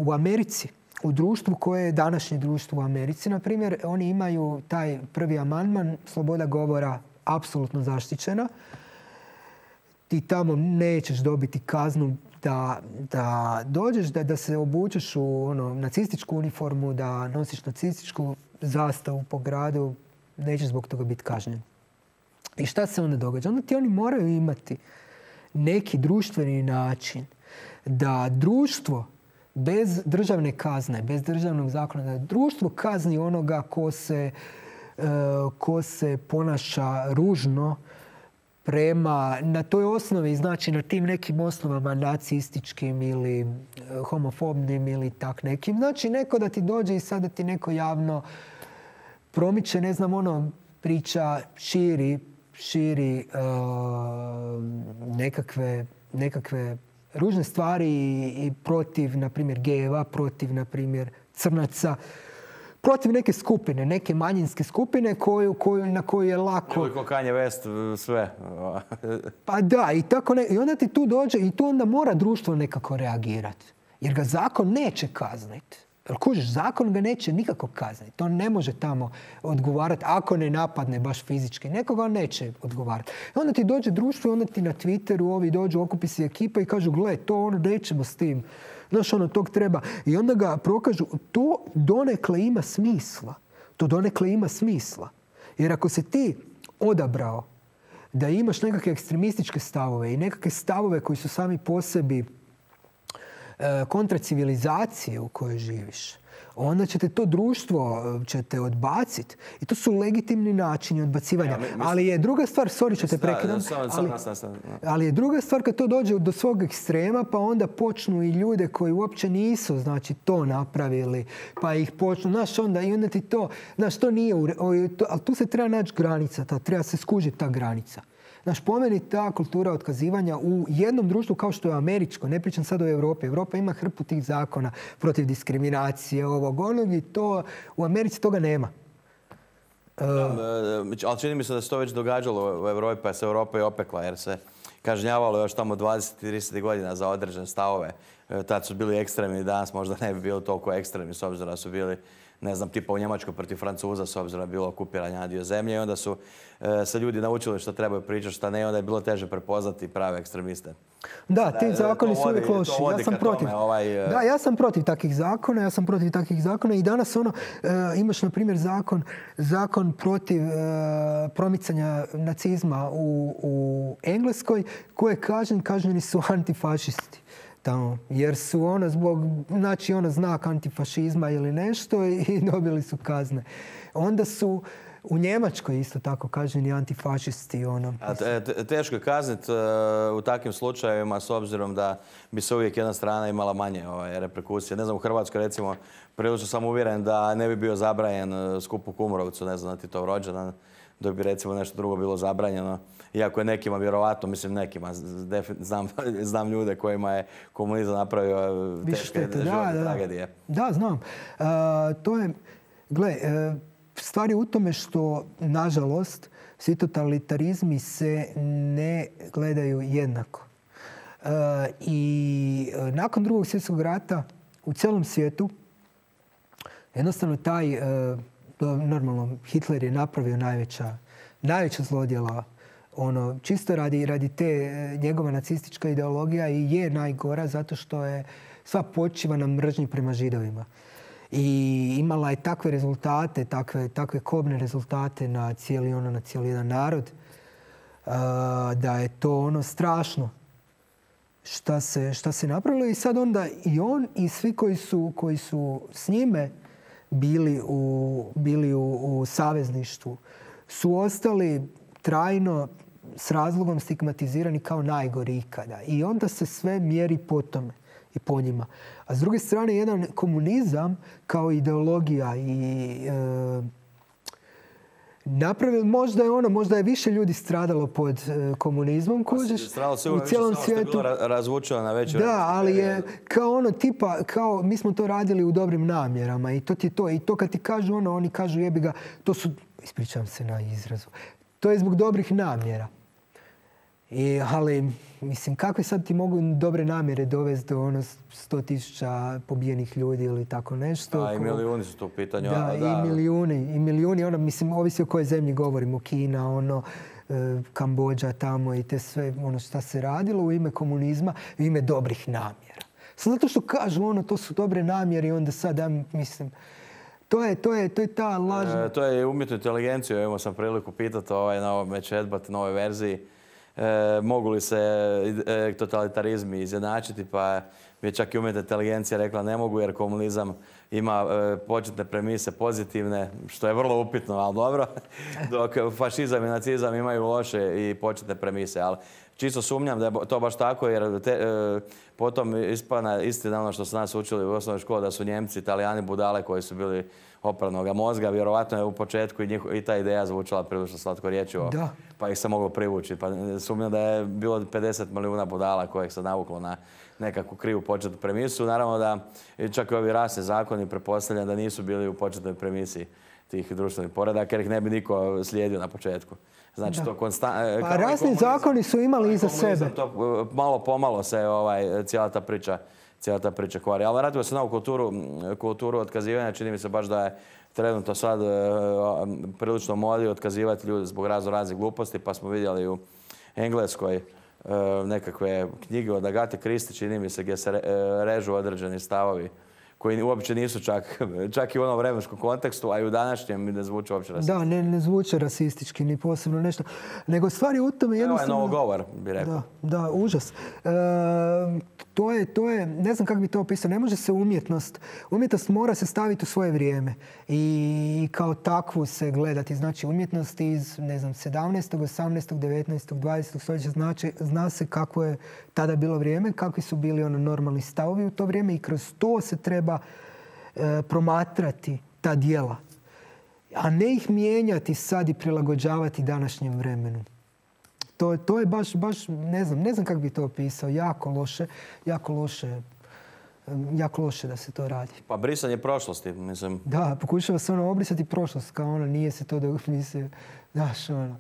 U Americi u društvu koje je današnje društvo u Americi, na primjer, oni imaju taj prvi amandman, sloboda govora apsolutno zaštićena. Ti tamo nećeš dobiti kaznu da, da dođeš, da, da se obučeš u ono, nacističku uniformu, da nosiš nacističku zastavu po gradu, nećeš zbog toga biti kažnjen. I šta se onda događa? Onda ti oni moraju imati neki društveni način da društvo bez državne kazne, bez državnog zakona, društvo kazni onoga ko se, e, ko se ponaša ružno prema, na toj osnovi, znači na tim nekim osnovama nacističkim ili e, homofobnim ili tak nekim. Znači neko da ti dođe i sada ti neko javno promiče, ne znam, ono, priča, širi, širi e, nekakve, nekakve ružne stvari i protiv, na primjer, gejeva, protiv, na primjer, crnaca, protiv neke skupine, neke manjinske skupine koju, koju, na koju je lako... Koliko Kanye West, sve. (laughs) pa da, i, tako ne, i onda ti tu dođe i tu onda mora društvo nekako reagirati. Jer ga zakon neće kazniti. Jel kužiš, zakon ga neće nikako kazniti. On ne može tamo odgovarati ako ne napadne baš fizički. Nekoga on neće odgovarati. Onda ti dođe društvo i onda ti na Twitteru ovi dođu, okupi se ekipa i kažu gle, to ono nećemo s tim. Znaš, ono, tog treba. I onda ga prokažu. To donekle ima smisla. To donekle ima smisla. Jer ako se ti odabrao da imaš nekakve ekstremističke stavove i nekakve stavove koji su sami po sebi kontra civilizacije u kojoj živiš, onda ćete to društvo e, ćete odbaciti. I to su legitimni načini odbacivanja. ali je druga stvar, sorry ćete prekidam, ali, ali je druga stvar kad to dođe do svog ekstrema, pa onda počnu i ljude koji uopće nisu znači to napravili, pa ih počnu, znaš, onda i onda ti to, znaš, to nije, ali tu se treba naći granica, ta, treba se skužiti ta granica. Naš pomeni ta kultura otkazivanja u jednom društvu kao što je američko, ne pričam sad o Europi. Europa ima hrpu tih zakona protiv diskriminacije, ovog, onog i to u Americi toga nema. Uh, ali čini mi se da se to već događalo u Europi, pa se Europa i opekla jer se kažnjavalo još tamo 20-30 godina za određene stavove. E, tad su bili ekstremni, danas možda ne bi bili toliko ekstremni s obzirom da su bili ne znam, tipa u Njemačkoj protiv Francuza s obzirom da je bilo okupiranje dio zemlje i onda su e, se ljudi naučili što trebaju pričati, što ne i onda je bilo teže prepoznati prave ekstremiste. Da, ti zakoni su uvijek loši. Ja sam protiv. Ovaj, e, da, ja sam protiv takvih zakona, ja sam protiv takvih zakona i danas ono, e, imaš na primjer zakon, zakon protiv promicanja nacizma u, u Engleskoj koje kažen, kažnjeni su antifašisti tamo, jer su ono zbog, znači ono znak antifašizma ili nešto i dobili su kazne. Onda su u Njemačkoj isto tako kaženi antifašisti. Ono. A teško je kazniti e, u takvim slučajevima s obzirom da bi se uvijek jedna strana imala manje ovaj, reperkusije. Ne znam, u Hrvatskoj recimo prilično sam uvjeren da ne bi bio zabranjen e, skup u Kumrovcu, ne znam, to rođendan, dok bi recimo nešto drugo bilo zabranjeno. Iako je nekima vjerovatno, mislim nekima, znam, (laughs) znam ljude kojima je komunizam napravio e, teške da, da, tragedije. Da, znam. Uh, to je, gle, uh, stvar je u tome što, nažalost, svi totalitarizmi se ne gledaju jednako. Uh, I nakon drugog svjetskog rata u cijelom svijetu jednostavno taj, normalno, Hitler je napravio najveća, najveća zlodjela ono, čisto radi, radi te e, njegova nacistička ideologija i je najgora zato što je sva počiva na mržnji prema židovima. I imala je takve rezultate, takve, takve kobne rezultate na cijeli, ono, na cijeli jedan narod, da je to ono strašno šta se, šta se napravilo. I sad onda i on i svi koji su, koji su s njime bili u, bili u, u savezništvu su ostali trajno s razlogom stigmatizirani kao najgori ikada. I onda se sve mjeri po tome i po njima. A s druge strane, jedan komunizam kao ideologija i e, napravio, možda je ono, možda je više ljudi stradalo pod e, komunizmom, pa kužiš, u cijelom svijetu. razvučeno na veću Da, ali je kao ono tipa, kao mi smo to radili u dobrim namjerama i to ti je to. I to kad ti kažu ono, oni kažu jebi ga, to su, ispričavam se na izrazu, to je zbog dobrih namjera. I, ali, mislim, kakve sad ti mogu dobre namjere dovesti do ono sto tisuća pobijenih ljudi ili tako nešto? A, i milijuni su to u pitanju. Da, i milijuni, i milijuni, ono, mislim, ovisi o kojoj zemlji govorimo, Kina, ono, e, Kambođa tamo i te sve, ono šta se radilo u ime komunizma, u ime dobrih namjera. Zato što kažu, ono, to su dobre namjere i onda sad, ja mislim, to je, to je, to je ta lažna... E, to je umjetnu inteligenciju, imao sam priliku pitati ovaj, na ovome chatbot, nove verziji. E, mogu li se e, totalitarizmi izjednačiti, pa je čak i umjetna inteligencija rekla ne mogu jer komunizam ima e, početne premise pozitivne, što je vrlo upitno, ali dobro, (laughs) dok fašizam i nacizam imaju loše i početne premise. Ali čisto sumnjam da je to baš tako jer te, e, potom ispana istina ono što su nas učili u osnovnoj školi da su Njemci, Italijani budale koji su bili opravnog mozga. Vjerovatno je u početku i, i ta ideja zvučala prilično slatko riječivo. Pa ih se moglo privući. Pa sumnjam da je bilo 50 milijuna budala kojeg se navuklo na, nekakvu krivu početnu premisu. Naravno da čak i ovi rasni zakoni prepostavljam da nisu bili u početnoj premisi tih društvenih poredaka jer ih ne bi niko slijedio na početku. Znači to konstantno... Pa rasni zakoni su imali iza sebe. To, malo pomalo se ovaj, cijela ta priča cijela ta priča kvari. Ali vratimo se na ovu kulturu, kulturu otkazivanja. Čini mi se baš da je trenutno sad e, prilično modi otkazivati ljudi zbog razno raznih gluposti, pa smo vidjeli u Engleskoj e, nekakve knjige od Agate Kristi, čini mi se, gdje se e, režu određeni stavovi koji uopće nisu čak, (laughs) čak i u onom vremenskom kontekstu, a i u današnjem ne zvuče uopće rasistički. Da, ne, ne zvuče rasistički, ni posebno nešto. Nego stvari u tome jednostavno... Ovo je novogovor, bi rekao. Da, da užas. E, to, je, to je, ne znam kako bi to opisao, ne može se umjetnost, umjetnost mora se staviti u svoje vrijeme i kao takvu se gledati. Znači umjetnost iz, ne znam, 17. 18. 19. 20. stoljeća znači, zna se kako je tada bilo vrijeme, kakvi su bili ono normalni stavovi u to vrijeme i kroz to se treba e, promatrati ta dijela. A ne ih mijenjati sad i prilagođavati današnjem vremenu. To, to je baš, baš, ne znam, ne znam kako bi to opisao, jako loše, jako loše jako loše da se to radi. Pa brisanje prošlosti, mislim. Da, pokušava se ono obrisati prošlost, kao ono nije se to da se, znaš, ono.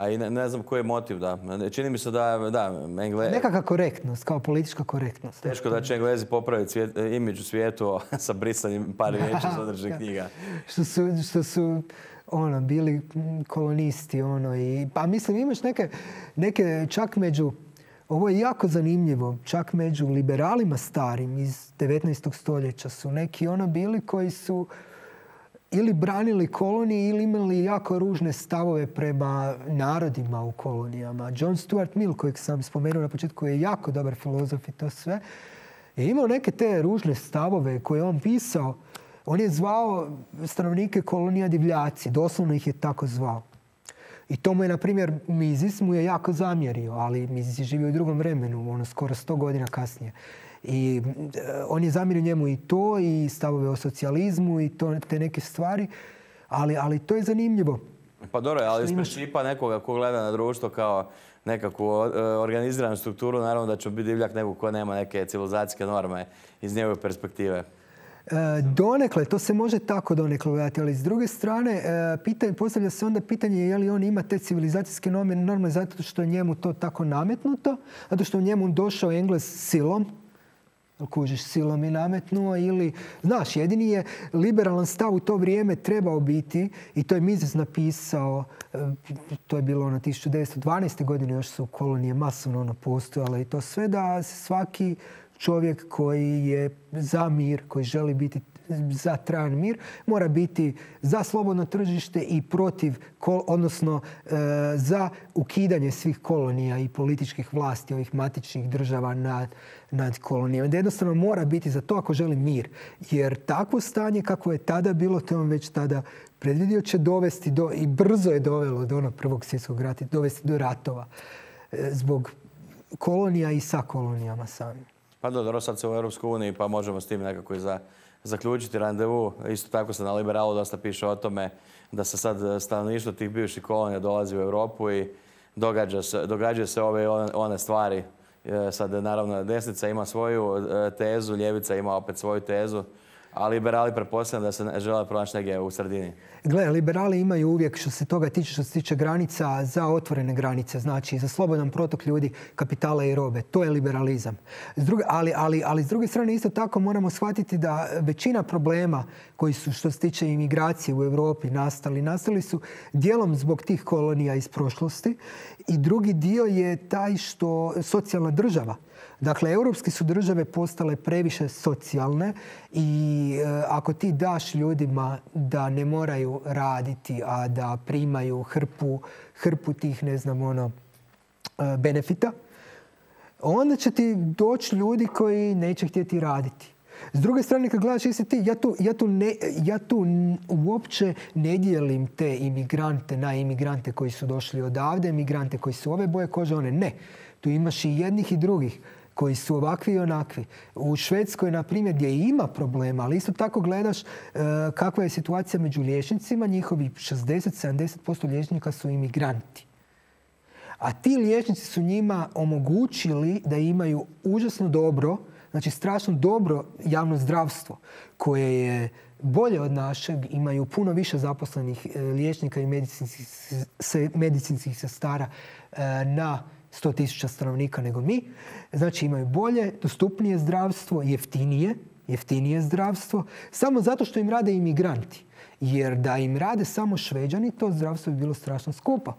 A i ne, znam koji je motiv, da. Čini mi se da, da, Engle... Nekakva korektnost, kao politička korektnost. Teško da će Englezi popraviti svijet, imidž u svijetu (laughs) sa brisanjem par riječi iz određenih knjiga. Što su, što su ono, bili kolonisti, ono, i, pa mislim imaš neke, neke čak među, ovo je jako zanimljivo, čak među liberalima starim iz 19. stoljeća su neki ono bili koji su ili branili kolonije ili imali jako ružne stavove prema narodima u kolonijama. John Stuart Mill, kojeg sam spomenuo na početku, je jako dobar filozof i to sve. Je imao neke te ružne stavove koje je on pisao. On je zvao stanovnike kolonija divljaci. Doslovno ih je tako zvao. I to mu je, na primjer, Mizis mu je jako zamjerio, ali Mizis je živio u drugom vremenu, ono skoro sto godina kasnije. I e, on je zamirio njemu i to i stavove o socijalizmu i to, te neke stvari, ali, ali to je zanimljivo. Pa dobro, ali iz principa nekoga ko gleda na društvo kao nekakvu e, organiziranu strukturu, naravno da će biti divljak nekog ko nema neke civilizacijske norme iz njegove perspektive. E, donekle, to se može tako donekle gledati, ali s druge strane pitanje, postavlja se onda pitanje je li on ima te civilizacijske norme, norme zato što je njemu to tako nametnuto, zato što je njemu došao Engles silom, kužiš silom i nametnuo ili, znaš, jedini je liberalan stav u to vrijeme trebao biti i to je Mises napisao, e, to je bilo ono 1912. godine, još su kolonije masovno ono postojale i to sve da svaki čovjek koji je za mir, koji želi biti za trajan mir, mora biti za slobodno tržište i protiv, odnosno e, za ukidanje svih kolonija i političkih vlasti ovih matičnih država nad, nad kolonijama. Da jednostavno mora biti za to ako želi mir. Jer takvo stanje kako je tada bilo, to on već tada predvidio, će dovesti do, i brzo je dovelo do onog prvog svjetskog rata, dovesti do ratova e, zbog kolonija i sa kolonijama samim. Pa dobro, sad se u Europskoj pa možemo s tim nekako i za zaključiti randevu. Isto tako se na Liberalu dosta piše o tome da se sad stanovništvo tih bivših kolonija dolazi u Europu i događa se, događaju se ove one stvari. E, sad naravno desnica ima svoju e, tezu, ljevica ima opet svoju tezu. A liberali pretpostavljam da se žele pronaći negdje u sredini. Gle, liberali imaju uvijek što se toga tiče, što se tiče granica, za otvorene granice, znači za slobodan protok ljudi, kapitala i robe. To je liberalizam. ali, ali, ali s druge strane isto tako moramo shvatiti da većina problema koji su što se tiče imigracije u Europi nastali, nastali su dijelom zbog tih kolonija iz prošlosti i drugi dio je taj što socijalna država Dakle, europske su države postale previše socijalne i e, ako ti daš ljudima da ne moraju raditi, a da primaju hrpu, hrpu tih, ne znam, ono, e, benefita, onda će ti doći ljudi koji neće htjeti raditi. S druge strane, kad gledaš jesi ti, ja tu, ja tu, ne, ja tu uopće ne dijelim te imigrante na imigrante koji su došli odavde, imigrante koji su ove boje kože, one ne. Tu imaš i jednih i drugih koji su ovakvi i onakvi. U Švedskoj, na primjer, gdje ima problema, ali isto tako gledaš e, kakva je situacija među liječnicima, njihovi 60-70% liječnika su imigranti. A ti liječnici su njima omogućili da imaju užasno dobro, znači strašno dobro javno zdravstvo koje je bolje od našeg, imaju puno više zaposlenih e, liječnika i medicinskih sestara e, na 100.000 stanovnika nego mi. Znači imaju bolje, dostupnije zdravstvo, jeftinije, jeftinije zdravstvo, samo zato što im rade imigranti. Jer da im rade samo šveđani, to zdravstvo bi bilo strašno skupo.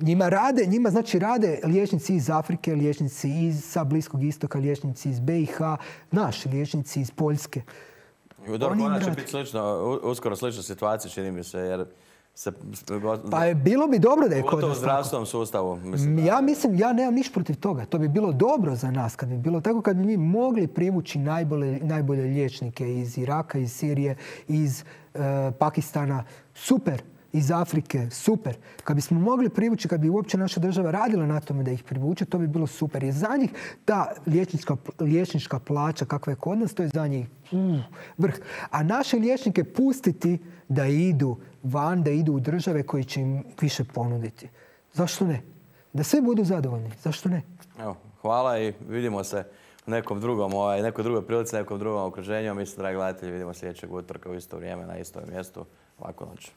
Njima rade, njima znači rade liječnici iz Afrike, liječnici iz sa Bliskog istoka, liječnici iz BiH, naši liječnici iz Poljske. Dobro, ona će biti uskoro slična situacija, čini mi se, jer se... Pa je, bilo bi dobro da je kod nas zdravstvenom sustavu. Ja mislim, ja nemam niš protiv toga. To bi bilo dobro za nas kad bi bilo tako, kad bi mi mogli privući najbolje, najbolje liječnike iz Iraka, iz Sirije, iz e, Pakistana. Super iz Afrike, super. Kad bismo mogli privući, kad bi uopće naša država radila na tome da ih privuče, to bi bilo super. Jer za njih ta liječnička plaća kakva je kod nas, to je za njih vrh. A naše liječnike pustiti da idu van, da idu u države koji će im više ponuditi. Zašto ne? Da svi budu zadovoljni. Zašto ne? Evo, hvala i vidimo se u nekom drugom, ovaj, nekoj drugoj prilici, nekom drugom okruženju. Mi se, dragi gledatelji, vidimo sljedećeg utorka u isto vrijeme na istom mjestu. Lako noć.